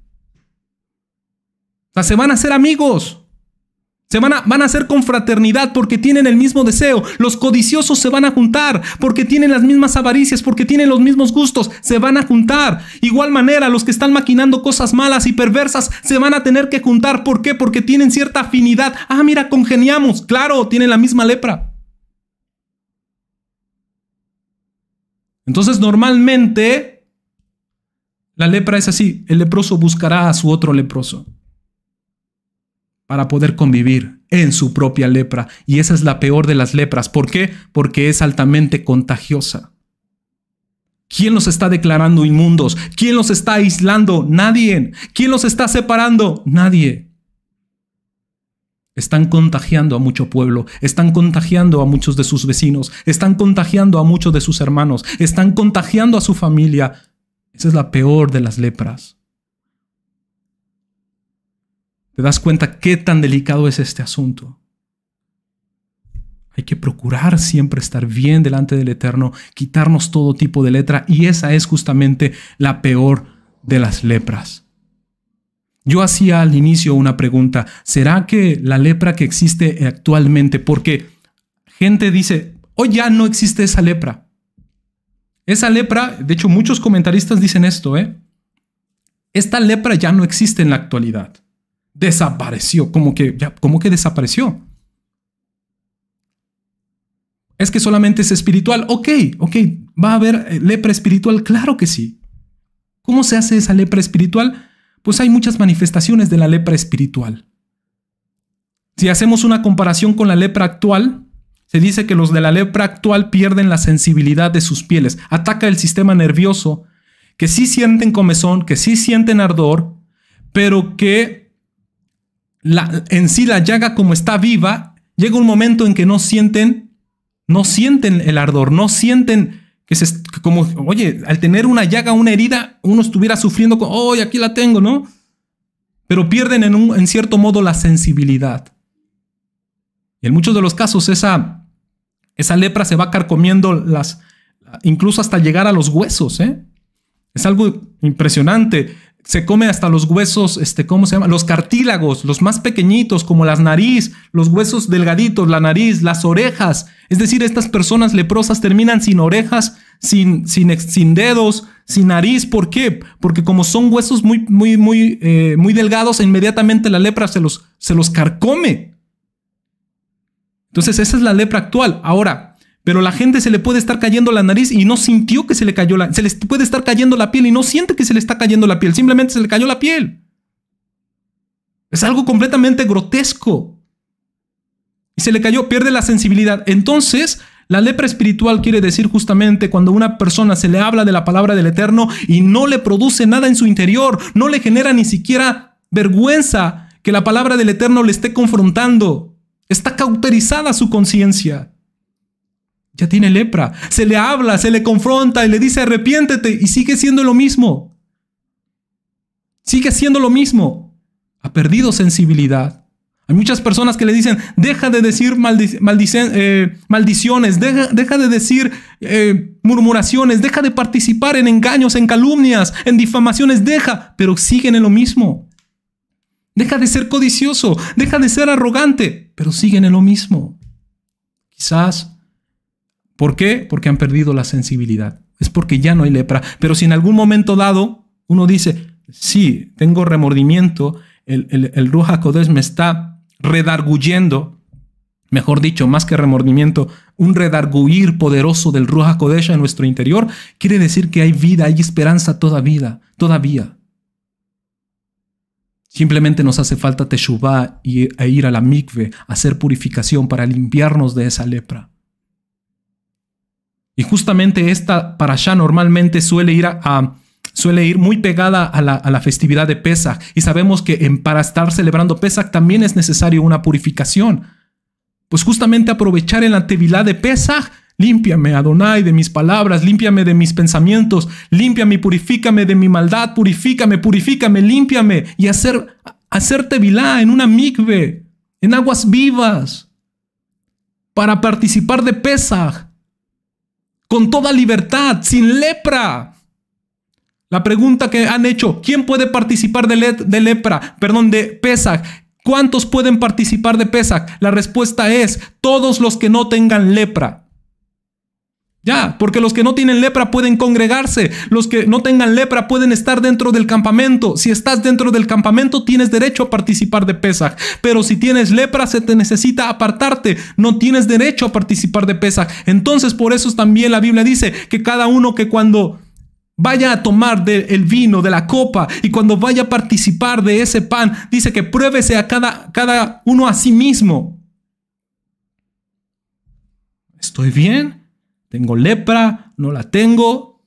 O sea, se van a hacer amigos. Se van a, van a hacer confraternidad porque tienen el mismo deseo. Los codiciosos se van a juntar porque tienen las mismas avaricias, porque tienen los mismos gustos. Se van a juntar. Igual manera, los que están maquinando cosas malas y perversas se van a tener que juntar. ¿Por qué? Porque tienen cierta afinidad. Ah, mira, congeniamos. Claro, tienen la misma lepra. Entonces, normalmente, la lepra es así. El leproso buscará a su otro leproso para poder convivir en su propia lepra. Y esa es la peor de las lepras. ¿Por qué? Porque es altamente contagiosa. ¿Quién los está declarando inmundos? ¿Quién los está aislando? Nadie. ¿Quién los está separando? Nadie. Están contagiando a mucho pueblo, están contagiando a muchos de sus vecinos, están contagiando a muchos de sus hermanos, están contagiando a su familia. Esa es la peor de las lepras. Te das cuenta qué tan delicado es este asunto. Hay que procurar siempre estar bien delante del Eterno, quitarnos todo tipo de letra y esa es justamente la peor de las lepras. Yo hacía al inicio una pregunta, ¿será que la lepra que existe actualmente, porque gente dice, hoy ya no existe esa lepra? Esa lepra, de hecho muchos comentaristas dicen esto, ¿eh? Esta lepra ya no existe en la actualidad desapareció, como que, que desapareció. Es que solamente es espiritual. Ok, ok, va a haber eh, lepra espiritual, claro que sí. ¿Cómo se hace esa lepra espiritual? Pues hay muchas manifestaciones de la lepra espiritual. Si hacemos una comparación con la lepra actual, se dice que los de la lepra actual pierden la sensibilidad de sus pieles, ataca el sistema nervioso, que sí sienten comezón, que sí sienten ardor, pero que la, en sí la llaga como está viva, llega un momento en que no sienten, no sienten el ardor, no sienten que se, como, oye, al tener una llaga, una herida, uno estuviera sufriendo, con, oh, aquí la tengo, ¿no? Pero pierden en, en cierto modo la sensibilidad. Y en muchos de los casos esa, esa lepra se va carcomiendo las, incluso hasta llegar a los huesos, ¿eh? Es algo impresionante. Se come hasta los huesos, este, ¿cómo se llama? Los cartílagos, los más pequeñitos, como las nariz, los huesos delgaditos, la nariz, las orejas. Es decir, estas personas leprosas terminan sin orejas, sin, sin, sin dedos, sin nariz. ¿Por qué? Porque como son huesos muy, muy, muy, eh, muy delgados, inmediatamente la lepra se los, se los carcome. Entonces, esa es la lepra actual. Ahora, pero la gente se le puede estar cayendo la nariz y no sintió que se le cayó la... Se le puede estar cayendo la piel y no siente que se le está cayendo la piel. Simplemente se le cayó la piel. Es algo completamente grotesco. Y se le cayó, pierde la sensibilidad. Entonces, la lepra espiritual quiere decir justamente cuando una persona se le habla de la palabra del Eterno y no le produce nada en su interior, no le genera ni siquiera vergüenza que la palabra del Eterno le esté confrontando. Está cauterizada su conciencia ya tiene lepra. Se le habla, se le confronta y le dice arrepiéntete y sigue siendo lo mismo. Sigue siendo lo mismo. Ha perdido sensibilidad. Hay muchas personas que le dicen, deja de decir eh, maldiciones, deja, de decir eh, murmuraciones, deja de participar en engaños, en calumnias, en difamaciones, deja, pero siguen en lo mismo. Deja de ser codicioso, deja de ser arrogante, pero siguen en lo mismo. Quizás ¿Por qué? Porque han perdido la sensibilidad. Es porque ya no hay lepra. Pero si en algún momento dado uno dice, sí, tengo remordimiento, el, el, el me está redarguyendo, mejor dicho, más que remordimiento, un redarguir poderoso del Ruja Kodesh en nuestro interior, quiere decir que hay vida, hay esperanza toda vida, todavía. Simplemente nos hace falta teshuvah y, e ir a la mikve, hacer purificación para limpiarnos de esa lepra. Y justamente esta para allá normalmente suele ir a, suele ir muy pegada a la, festividad de Pesach. Y sabemos que para estar celebrando Pesach también es necesario una purificación. Pues justamente aprovechar en la Tevilá de Pesach, límpiame, Adonai, de mis palabras, límpiame de mis pensamientos, límpiame purifícame de mi maldad, purifícame, purifícame, límpiame. Y hacer, hacer Tevilá en una mikve, en aguas vivas, para participar de Pesach con toda libertad, sin lepra. La pregunta que han hecho, ¿quién puede participar de, lepra? Perdón, de Pesach. ¿Cuántos pueden participar de Pesach? La respuesta es todos los que no tengan lepra. Ya, porque los que no tienen lepra pueden congregarse, los que no tengan lepra pueden estar dentro del campamento. Si estás dentro del campamento tienes derecho a participar de Pesach, pero si tienes lepra se te necesita apartarte, no tienes derecho a participar de Pesach. Entonces por eso también la Biblia dice que cada uno que cuando vaya a tomar del vino, de la copa, y cuando vaya a participar de ese pan, dice que pruébese a cada, cada uno a sí mismo. ¿Estoy bien? ¿Tengo lepra? ¿No la tengo?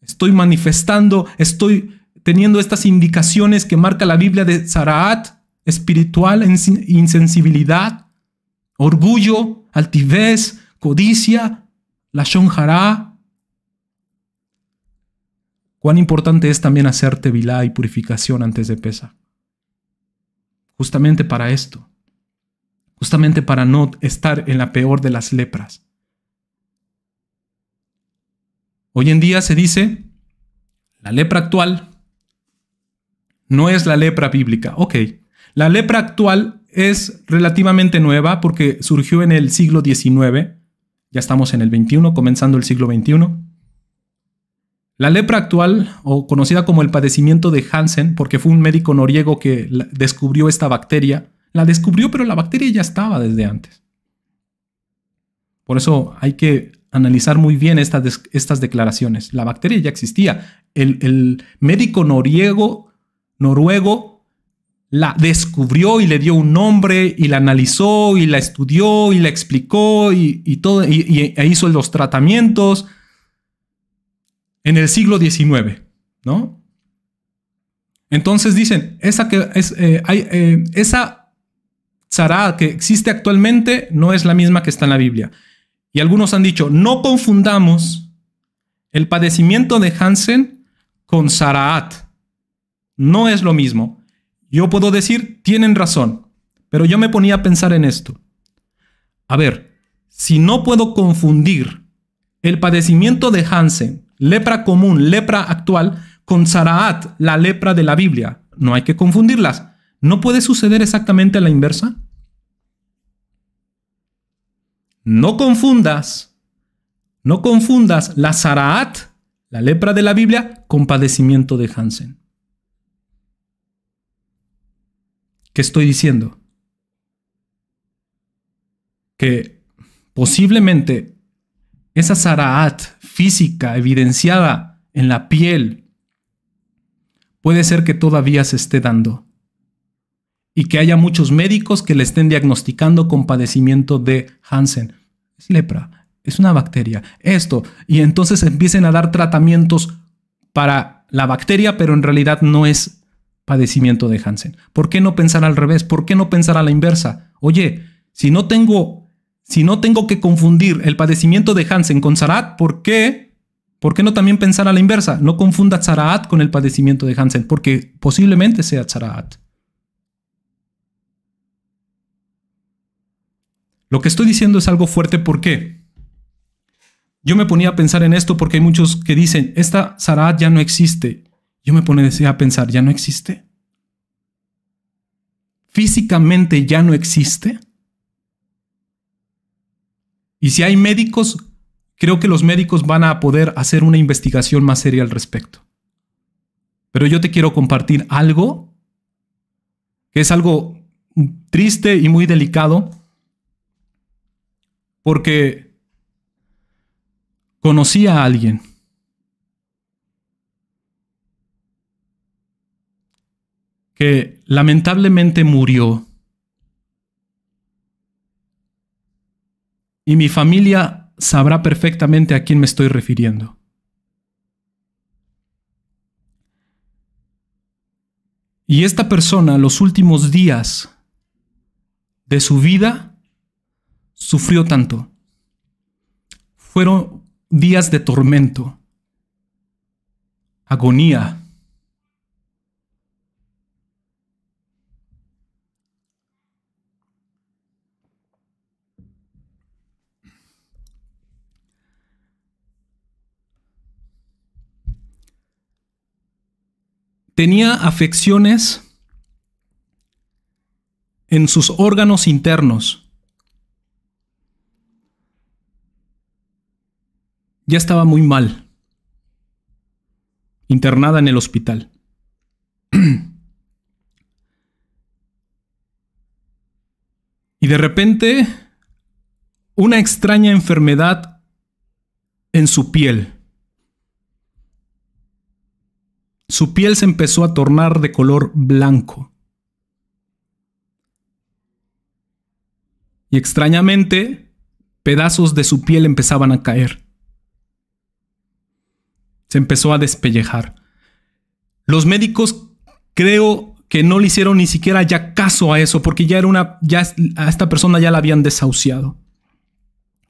Estoy manifestando, estoy teniendo estas indicaciones que marca la Biblia de Zaraat, espiritual, insensibilidad, orgullo, altivez, codicia, la shonjara. Cuán importante es también hacer tevilá y purificación antes de pesa. Justamente para esto. Justamente para no estar en la peor de las lepras. Hoy en día se dice, la lepra actual no es la lepra bíblica. Ok, la lepra actual es relativamente nueva porque surgió en el siglo XIX. Ya estamos en el XXI, comenzando el siglo XXI. La lepra actual, o conocida como el padecimiento de Hansen, porque fue un médico noriego que descubrió esta bacteria, la descubrió, pero la bacteria ya estaba desde antes. Por eso hay que analizar muy bien estas, estas declaraciones. La bacteria ya existía. El, médico noruego la descubrió y le dio un nombre y la analizó y la estudió y la explicó y, todo, y, e hizo los tratamientos en el siglo XIX, ¿no? Entonces dicen, esa, que es, eh, hay, eh, esa Sarah que existe actualmente no es la misma que está en la Biblia. Y algunos han dicho, no confundamos el padecimiento de Hansen con Saraat. No es lo mismo. Yo puedo decir, tienen razón, pero yo me ponía a pensar en esto. A ver, si no puedo confundir el padecimiento de Hansen, lepra común, lepra actual, con Saraat, la lepra de la Biblia, no hay que confundirlas. ¿No puede suceder exactamente la inversa? No confundas, no confundas la Saraat, la lepra de la Biblia, con padecimiento de Hansen. ¿Qué estoy diciendo? Que posiblemente esa Saraat física evidenciada en la piel puede ser que todavía se esté dando y que haya muchos médicos que le estén diagnosticando con padecimiento de Hansen. Es lepra, es una bacteria, esto, y entonces empiecen a dar tratamientos para la bacteria, pero en realidad no es padecimiento de Hansen. ¿Por qué no pensar al revés? ¿Por qué no pensar a la inversa? Oye, si no tengo, si no tengo que confundir el padecimiento de Hansen con Zarat, ¿por qué? ¿Por qué no también pensar a la inversa? No confunda Zaraat con el padecimiento de Hansen, porque posiblemente sea Zaraat. Lo que estoy diciendo es algo fuerte, ¿por qué? Yo me ponía a pensar en esto porque hay muchos que dicen, esta Zaraat ya no existe. Yo me ponía a pensar, ¿ya no existe? ¿Físicamente ya no existe? Y si hay médicos, creo que los médicos van a poder hacer una investigación más seria al respecto. Pero yo te quiero compartir algo que es algo triste y muy delicado, porque conocí a alguien que lamentablemente murió. Y mi familia sabrá perfectamente a quién me estoy refiriendo. Y esta persona, los últimos días de su vida, sufrió tanto. Fueron días de tormento, agonía, tenía afecciones en sus órganos internos. Ya estaba muy mal, internada en el hospital. <clears throat> y de repente, una extraña enfermedad en su piel. Su piel se empezó a tornar de color blanco. Y extrañamente, pedazos de su piel empezaban a caer. Se empezó a despellejar. Los médicos creo que no le hicieron ni siquiera ya caso a eso, porque ya era una, ya a esta persona ya la habían desahuciado.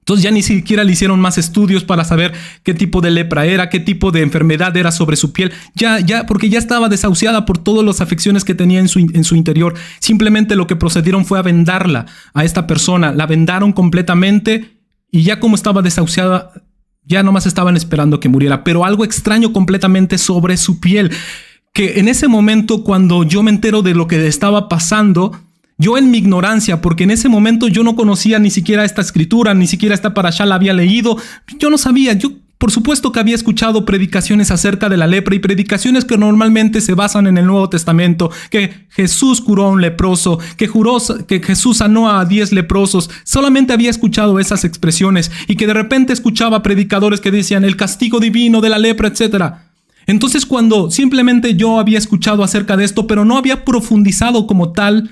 Entonces ya ni siquiera le hicieron más estudios para saber qué tipo de lepra era, qué tipo de enfermedad era sobre su piel. Ya, ya, porque ya estaba desahuciada por todas las afecciones que tenía en su, en su interior. Simplemente lo que procedieron fue a vendarla a esta persona. La vendaron completamente y ya como estaba desahuciada, ya nomás estaban esperando que muriera. Pero algo extraño completamente sobre su piel. Que en ese momento, cuando yo me entero de lo que estaba pasando, yo en mi ignorancia, porque en ese momento yo no conocía ni siquiera esta escritura, ni siquiera esta allá la había leído, yo no sabía, yo por supuesto que había escuchado predicaciones acerca de la lepra y predicaciones que normalmente se basan en el Nuevo Testamento, que Jesús curó a un leproso, que, juró, que Jesús sanó a diez leprosos. Solamente había escuchado esas expresiones y que de repente escuchaba predicadores que decían el castigo divino de la lepra, etc. Entonces cuando simplemente yo había escuchado acerca de esto, pero no había profundizado como tal,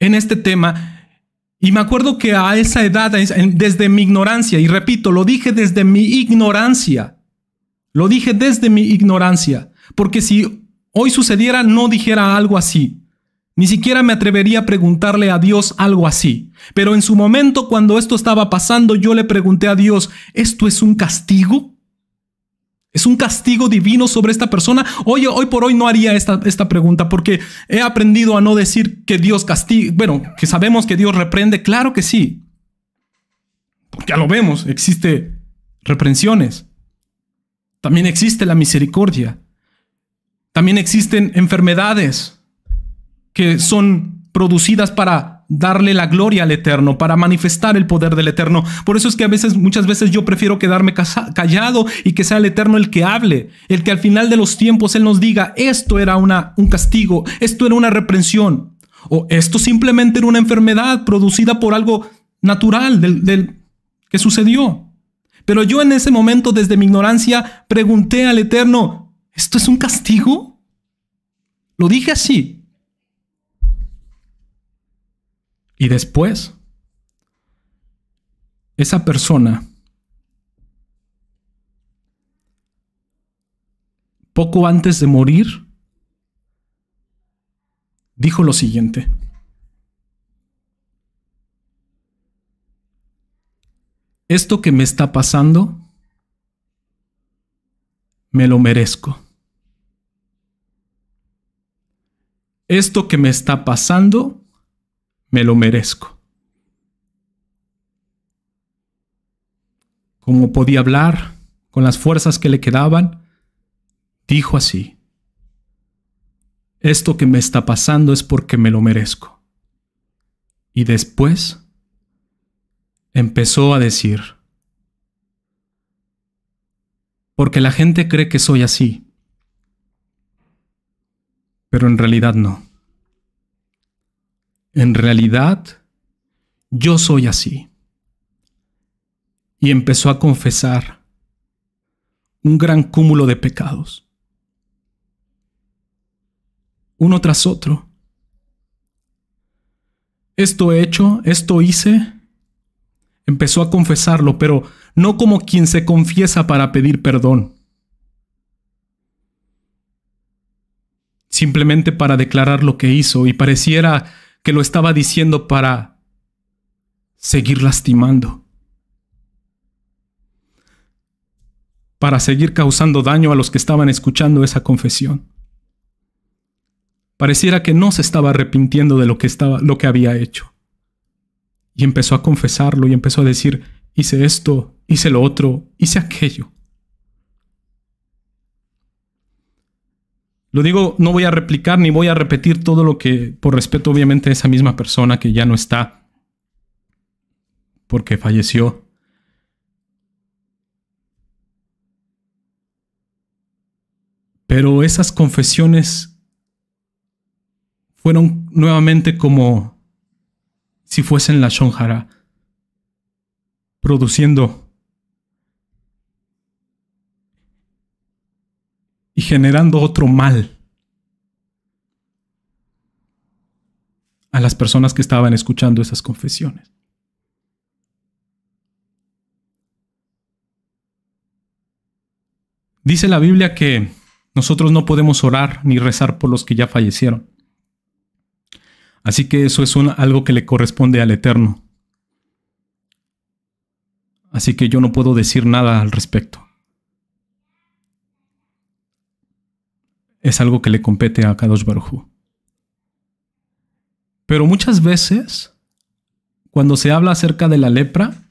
en este tema. Y me acuerdo que a esa edad, desde mi ignorancia, y repito, lo dije desde mi ignorancia, lo dije desde mi ignorancia, porque si hoy sucediera, no dijera algo así. Ni siquiera me atrevería a preguntarle a Dios algo así. Pero en su momento, cuando esto estaba pasando, yo le pregunté a Dios, ¿esto es un castigo? ¿Es un castigo divino sobre esta persona? Hoy, hoy por hoy no haría esta, esta pregunta porque he aprendido a no decir que Dios castiga. Bueno, que sabemos que Dios reprende. Claro que sí. Ya lo vemos, existe reprensiones. También existe la misericordia. También existen enfermedades que son producidas para darle la gloria al Eterno, para manifestar el poder del Eterno. Por eso es que a veces, muchas veces yo prefiero quedarme callado y que sea el Eterno el que hable, el que al final de los tiempos Él nos diga, esto era una, un castigo, esto era una reprensión, o esto simplemente era una enfermedad producida por algo natural del, del que sucedió. Pero yo en ese momento, desde mi ignorancia, pregunté al Eterno, ¿esto es un castigo? Lo dije así, Y después, esa persona, poco antes de morir, dijo lo siguiente. Esto que me está pasando, me lo merezco. Esto que me está pasando, me lo merezco. Como podía hablar, con las fuerzas que le quedaban, dijo así, esto que me está pasando es porque me lo merezco. Y después empezó a decir, porque la gente cree que soy así, pero en realidad no. En realidad, yo soy así. Y empezó a confesar un gran cúmulo de pecados, uno tras otro. Esto he hecho, esto hice. Empezó a confesarlo, pero no como quien se confiesa para pedir perdón. Simplemente para declarar lo que hizo y pareciera que lo estaba diciendo para seguir lastimando, para seguir causando daño a los que estaban escuchando esa confesión. Pareciera que no se estaba arrepintiendo de lo que estaba lo que había hecho. Y empezó a confesarlo y empezó a decir, hice esto, hice lo otro, hice aquello. Lo digo, no voy a replicar ni voy a repetir todo lo que, por respeto obviamente a esa misma persona que ya no está, porque falleció. Pero esas confesiones fueron nuevamente como si fuesen la Shonjara, produciendo y generando otro mal a las personas que estaban escuchando esas confesiones. Dice la Biblia que nosotros no podemos orar ni rezar por los que ya fallecieron. Así que eso es algo que le corresponde al Eterno. Así que yo no puedo decir nada al respecto. Es algo que le compete a Kadosh Baruj Pero muchas veces, cuando se habla acerca de la lepra,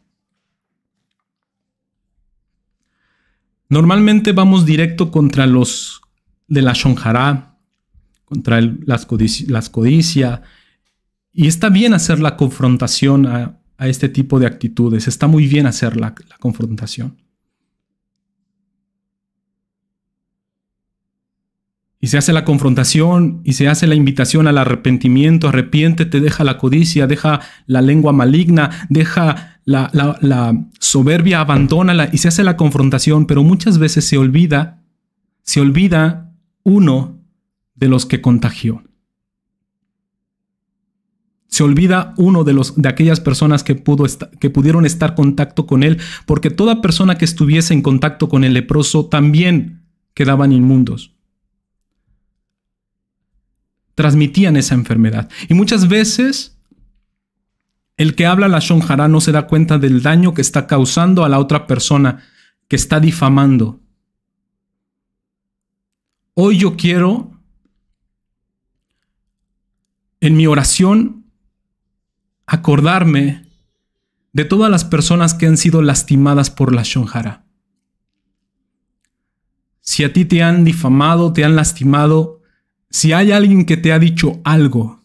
normalmente vamos directo contra los de la Shonjara, contra las, codicia, y está bien hacer la confrontación a, este tipo de actitudes, está muy bien hacer la confrontación. Y se hace la confrontación y se hace la invitación al arrepentimiento, arrepiéntete, deja la codicia, deja la lengua maligna, deja la, la, soberbia, abandónala y se hace la confrontación, pero muchas veces se olvida, se olvida uno de los que contagió. Se olvida uno de, los, de aquellas personas que, pudo que pudieron estar en contacto con él, porque toda persona que estuviese en contacto con el leproso también quedaban inmundos. Transmitían esa enfermedad. Y muchas veces el que habla la Shonjara no se da cuenta del daño que está causando a la otra persona que está difamando. Hoy yo quiero, en mi oración, acordarme de todas las personas que han sido lastimadas por la Shonjara. Si a ti te han difamado, te han lastimado, si hay alguien que te ha dicho algo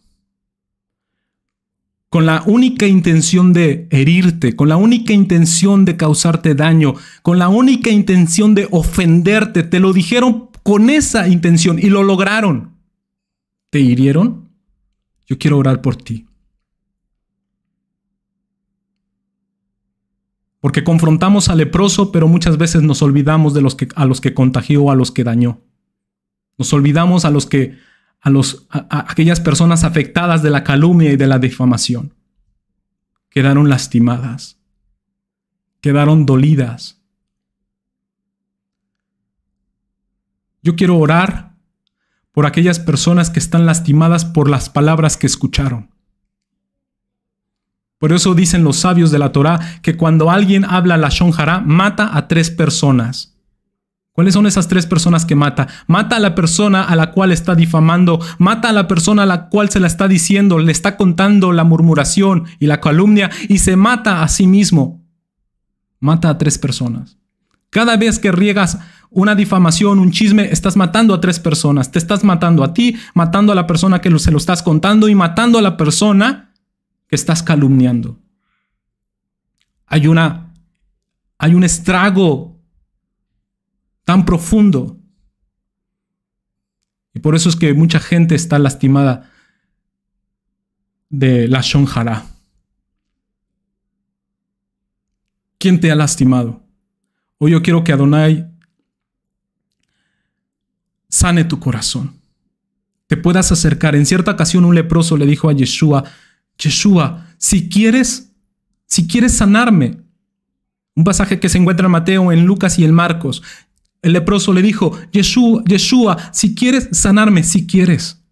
con la única intención de herirte, con la única intención de causarte daño, con la única intención de ofenderte, te lo dijeron con esa intención y lo lograron. ¿Te hirieron? Yo quiero orar por ti. Porque confrontamos al leproso, pero muchas veces nos olvidamos de los que, a los que contagió o a los que dañó. Nos olvidamos a los que a, los, aquellas personas afectadas de la calumnia y de la difamación. Quedaron lastimadas. Quedaron dolidas. Yo quiero orar por aquellas personas que están lastimadas por las palabras que escucharon. Por eso dicen los sabios de la Torá que cuando alguien habla la shonjara, mata a tres personas. ¿Cuáles son esas tres personas que mata? Mata a la persona a la cual está difamando, mata a la persona a la cual se la está diciendo, le está contando la murmuración y la calumnia y se mata a sí mismo. Mata a tres personas. Cada vez que riegas una difamación, un chisme, estás matando a tres personas. Te estás matando a ti, matando a la persona que se lo estás contando y matando a la persona que estás calumniando. Hay una hay un estrago tan profundo. Y por eso es que mucha gente está lastimada de la shonjara. ¿Quién te ha lastimado? Hoy yo quiero que Adonai sane tu corazón. Te puedas acercar. En cierta ocasión un leproso le dijo a Yeshua, Yeshua, si quieres, si quieres sanarme. Un pasaje que se encuentra en Mateo, en Lucas y en Marcos. El leproso le dijo, Yeshua, Yeshua, si quieres sanarme, si quieres.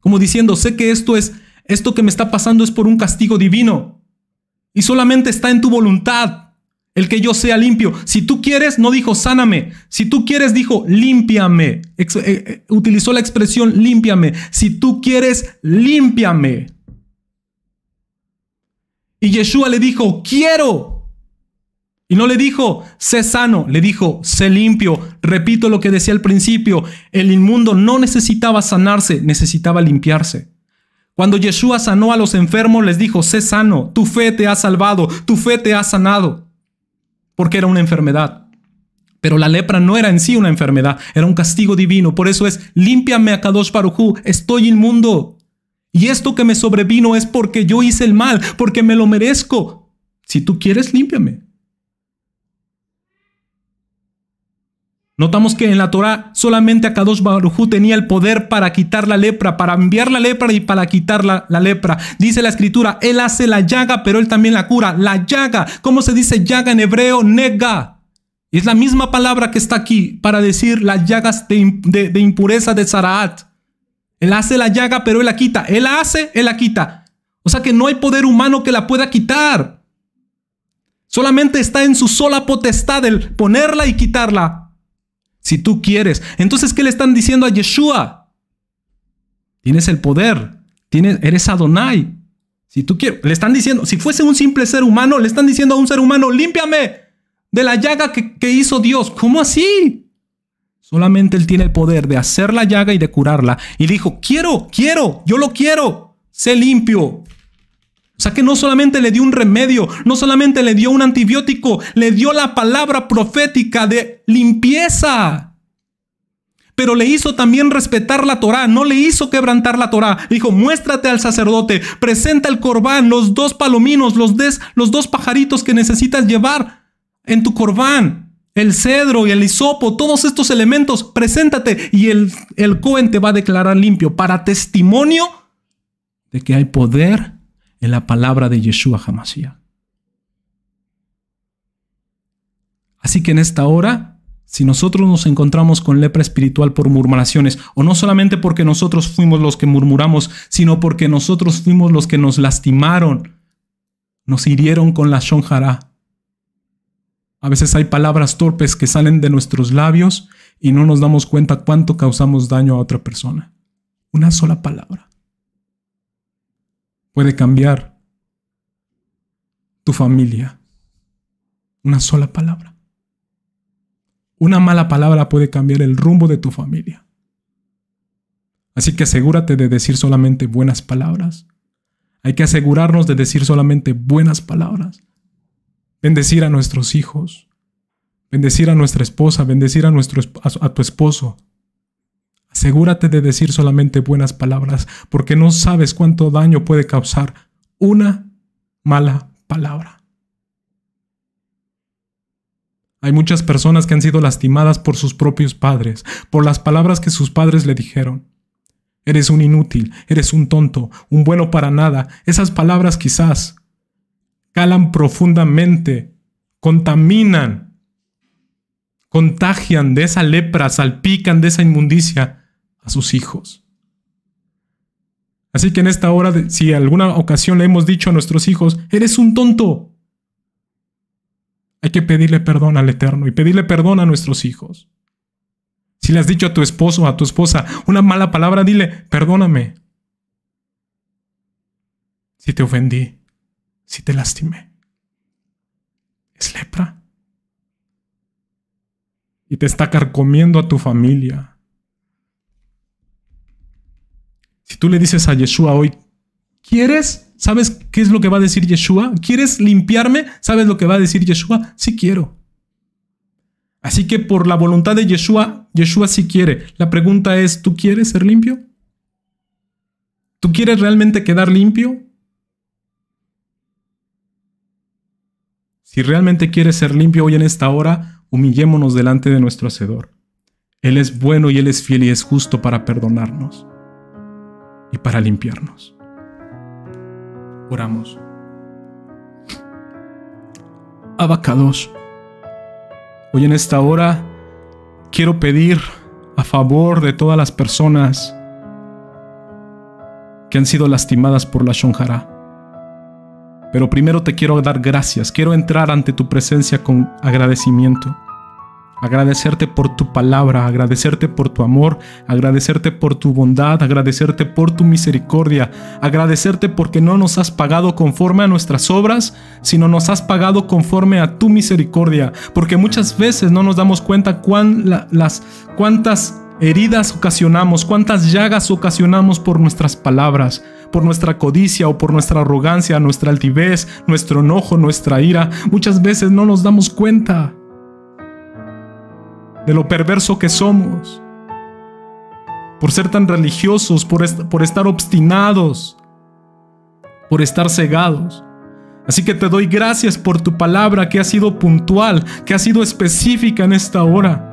Como diciendo, sé que esto es, esto que me está pasando es por un castigo divino. Y solamente está en tu voluntad el que yo sea limpio. Si tú quieres, no dijo sáname. Si tú quieres, dijo límpiame. Eh, eh, utilizó la expresión límpiame. Si tú quieres, límpiame. Y Yeshua le dijo, quiero. Y no le dijo, sé sano, le dijo, sé limpio. Repito lo que decía al principio, el inmundo no necesitaba sanarse, necesitaba limpiarse. Cuando Yeshua sanó a los enfermos, les dijo, sé sano, tu fe te ha salvado, tu fe te ha sanado, porque era una enfermedad. Pero la lepra no era en sí una enfermedad, era un castigo divino. Por eso es, límpiame a Kadosh Barujú, estoy inmundo. Y esto que me sobrevino es porque yo hice el mal, porque me lo merezco. Si tú quieres, límpiame. Notamos que en la Torah solamente Akadosh Barujú tenía el poder para quitar la lepra, para enviar la lepra y para quitar la, lepra. Dice la escritura, Él hace la llaga, pero Él también la cura. La llaga, ¿cómo se dice llaga en hebreo? Nega. Es la misma palabra que está aquí para decir las llagas de, de, de impureza de Zaraat. Él hace la llaga, pero Él la quita. Él la hace, Él la quita. O sea que no hay poder humano que la pueda quitar. Solamente está en su sola potestad el ponerla y quitarla. Si tú quieres. Entonces, ¿qué le están diciendo a Yeshua? Tienes el poder. Tienes, eres Adonai. Si tú quieres, le están diciendo, si fuese un simple ser humano, le están diciendo a un ser humano, límpiame de la llaga que, que hizo Dios. ¿Cómo así? Solamente Él tiene el poder de hacer la llaga y de curarla. Y dijo, quiero, quiero, yo lo quiero, sé limpio. O sea que no solamente le dio un remedio, no solamente le dio un antibiótico, le dio la palabra profética de limpieza. Pero le hizo también respetar la Torah, no le hizo quebrantar la Torah. Dijo, muéstrate al sacerdote, presenta el corbán, los dos palominos, los dos pajaritos que necesitas llevar en tu corbán el cedro y el hisopo, todos estos elementos, preséntate y el, el Cohen te va a declarar limpio para testimonio de que hay poder en la palabra de Yeshua Hamashiach. Así que en esta hora, si nosotros nos encontramos con lepra espiritual por murmuraciones, o no solamente porque nosotros fuimos los que murmuramos, sino porque nosotros fuimos los que nos lastimaron, nos hirieron con la shonjara. A veces hay palabras torpes que salen de nuestros labios y no nos damos cuenta cuánto causamos daño a otra persona. Una sola palabra puede cambiar tu familia. Una sola palabra. Una mala palabra puede cambiar el rumbo de tu familia. Así que asegúrate de decir solamente buenas palabras. Hay que asegurarnos de decir solamente buenas palabras. Bendecir a nuestros hijos. Bendecir a nuestra esposa. Bendecir a, nuestro, a tu esposo. Asegúrate de decir solamente buenas palabras, porque no sabes cuánto daño puede causar una mala palabra. Hay muchas personas que han sido lastimadas por sus propios padres, por las palabras que sus padres le dijeron. Eres un inútil, eres un tonto, un bueno para nada. Esas palabras quizás calan profundamente, contaminan, contagian de esa lepra, salpican de esa inmundicia a sus hijos. Así que en esta hora, si alguna ocasión le hemos dicho a nuestros hijos, eres un tonto, hay que pedirle perdón al Eterno y pedirle perdón a nuestros hijos. Si le has dicho a tu esposo o a tu esposa una mala palabra, dile, perdóname. Si te ofendí, si te lastimé. Es lepra. Y te está carcomiendo a tu familia. Si tú le dices a Yeshua hoy, ¿quieres ¿Sabes qué es lo que va a decir Yeshua? ¿Quieres limpiarme? ¿Sabes lo que va a decir Yeshua? Sí quiero. Así que por la voluntad de Yeshua, Yeshua sí quiere. La pregunta es, ¿tú quieres ser limpio? ¿Tú quieres realmente quedar limpio? Si realmente quieres ser limpio hoy en esta hora, humillémonos delante de nuestro Hacedor. Él es bueno y Él es fiel y es justo para perdonarnos y para limpiarnos. Oramos. Abacados. Hoy en esta hora quiero pedir a favor de todas las personas que han sido lastimadas por la Shonjara. Pero primero te quiero dar gracias, quiero entrar ante tu presencia con agradecimiento agradecerte por tu palabra, agradecerte por tu amor, agradecerte por tu bondad, agradecerte por tu misericordia, agradecerte porque no nos has pagado conforme a nuestras obras, sino nos has pagado conforme a tu misericordia, porque muchas veces no nos damos cuenta las, cuántas heridas ocasionamos, cuántas llagas ocasionamos por nuestras palabras, por nuestra codicia o por nuestra arrogancia, nuestra altivez, nuestro enojo, nuestra ira. Muchas veces no nos damos cuenta de lo perverso que somos, por ser tan religiosos, por, por estar obstinados, por estar cegados. Así que te doy gracias por tu palabra que ha sido puntual, que ha sido específica en esta hora.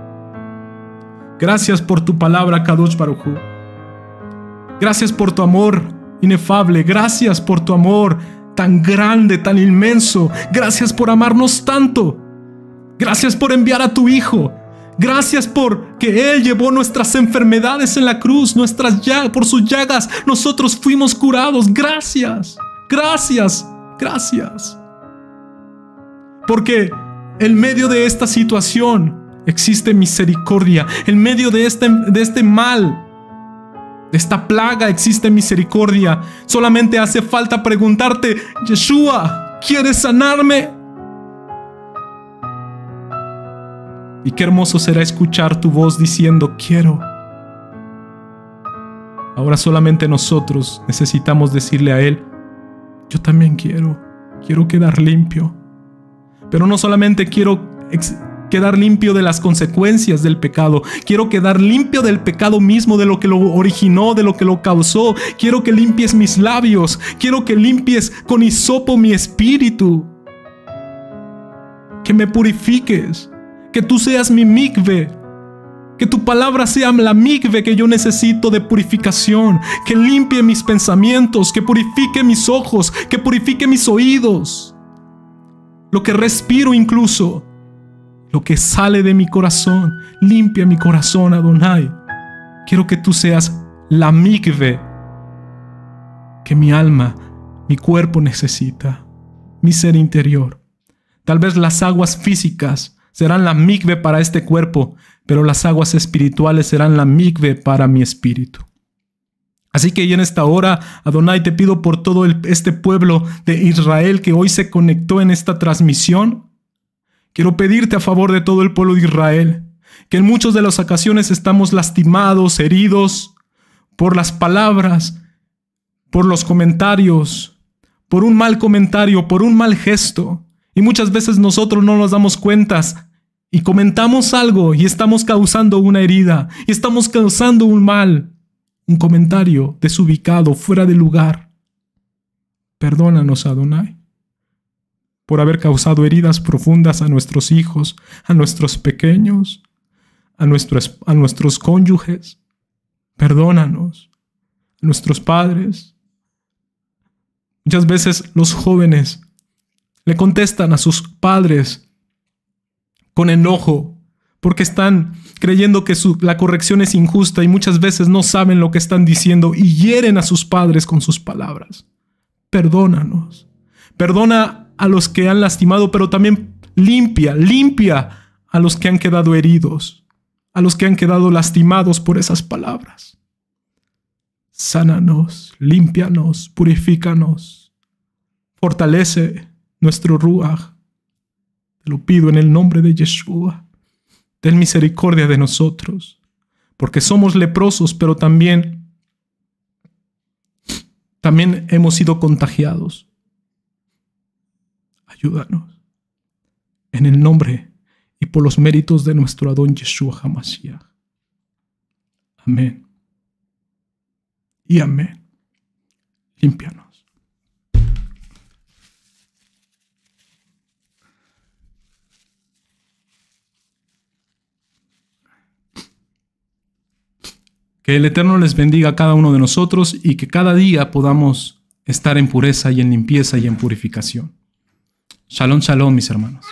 Gracias por tu palabra, Kadosh Baruchu. Gracias por tu amor inefable. Gracias por tu amor tan grande, tan inmenso. Gracias por amarnos tanto. Gracias por enviar a tu Hijo Gracias por que Él llevó nuestras enfermedades en la cruz, nuestras llagas, por sus llagas nosotros fuimos curados. Gracias, gracias, gracias. Porque en medio de esta situación existe misericordia. En medio de este, de este mal, de esta plaga existe misericordia. Solamente hace falta preguntarte, Yeshua, ¿quieres sanarme? Y qué hermoso será escuchar tu voz diciendo, quiero. Ahora solamente nosotros necesitamos decirle a Él, yo también quiero, quiero quedar limpio. Pero no solamente quiero quedar limpio de las consecuencias del pecado, quiero quedar limpio del pecado mismo, de lo que lo originó, de lo que lo causó. Quiero que limpies mis labios, quiero que limpies con hisopo mi espíritu. Que me purifiques que tú seas mi mikve. Que tu palabra sea la mikve que yo necesito de purificación, que limpie mis pensamientos, que purifique mis ojos, que purifique mis oídos. Lo que respiro incluso, lo que sale de mi corazón. Limpia mi corazón, Adonai. Quiero que tú seas la mikve que mi alma, mi cuerpo necesita, mi ser interior. Tal vez las aguas físicas serán la mikve para este cuerpo, pero las aguas espirituales serán la mikve para mi espíritu. Así que en esta hora, Adonai, te pido por todo este pueblo de Israel que hoy se conectó en esta transmisión. Quiero pedirte a favor de todo el pueblo de Israel, que en muchas de las ocasiones estamos lastimados, heridos por las palabras, por los comentarios, por un mal comentario, por un mal gesto. Y muchas veces nosotros no nos damos cuentas y comentamos algo y estamos causando una herida y estamos causando un mal un comentario desubicado, fuera de lugar. Perdónanos, Adonai, por haber causado heridas profundas a nuestros hijos, a nuestros pequeños, a nuestros, a nuestros cónyuges. Perdónanos, a nuestros padres. Muchas veces los jóvenes le contestan a sus padres con enojo porque están creyendo que la corrección es injusta y muchas veces no saben lo que están diciendo y hieren a sus padres con sus palabras. Perdónanos. Perdona a los que han lastimado, pero también limpia, limpia a los que han quedado heridos, a los que han quedado lastimados por esas palabras. Sánanos, límpianos, purifícanos, fortalece nuestro Ruach. Te lo pido en el nombre de Yeshua ten misericordia de nosotros, porque somos leprosos, pero también, también hemos sido contagiados. Ayúdanos. En el nombre y por los méritos de nuestro Adón Yeshua HaMashiach. Amén. Y amén. Límpianos. Que el Eterno les bendiga a cada uno de nosotros y que cada día podamos estar en pureza y en limpieza y en purificación. Shalom, shalom, mis hermanos.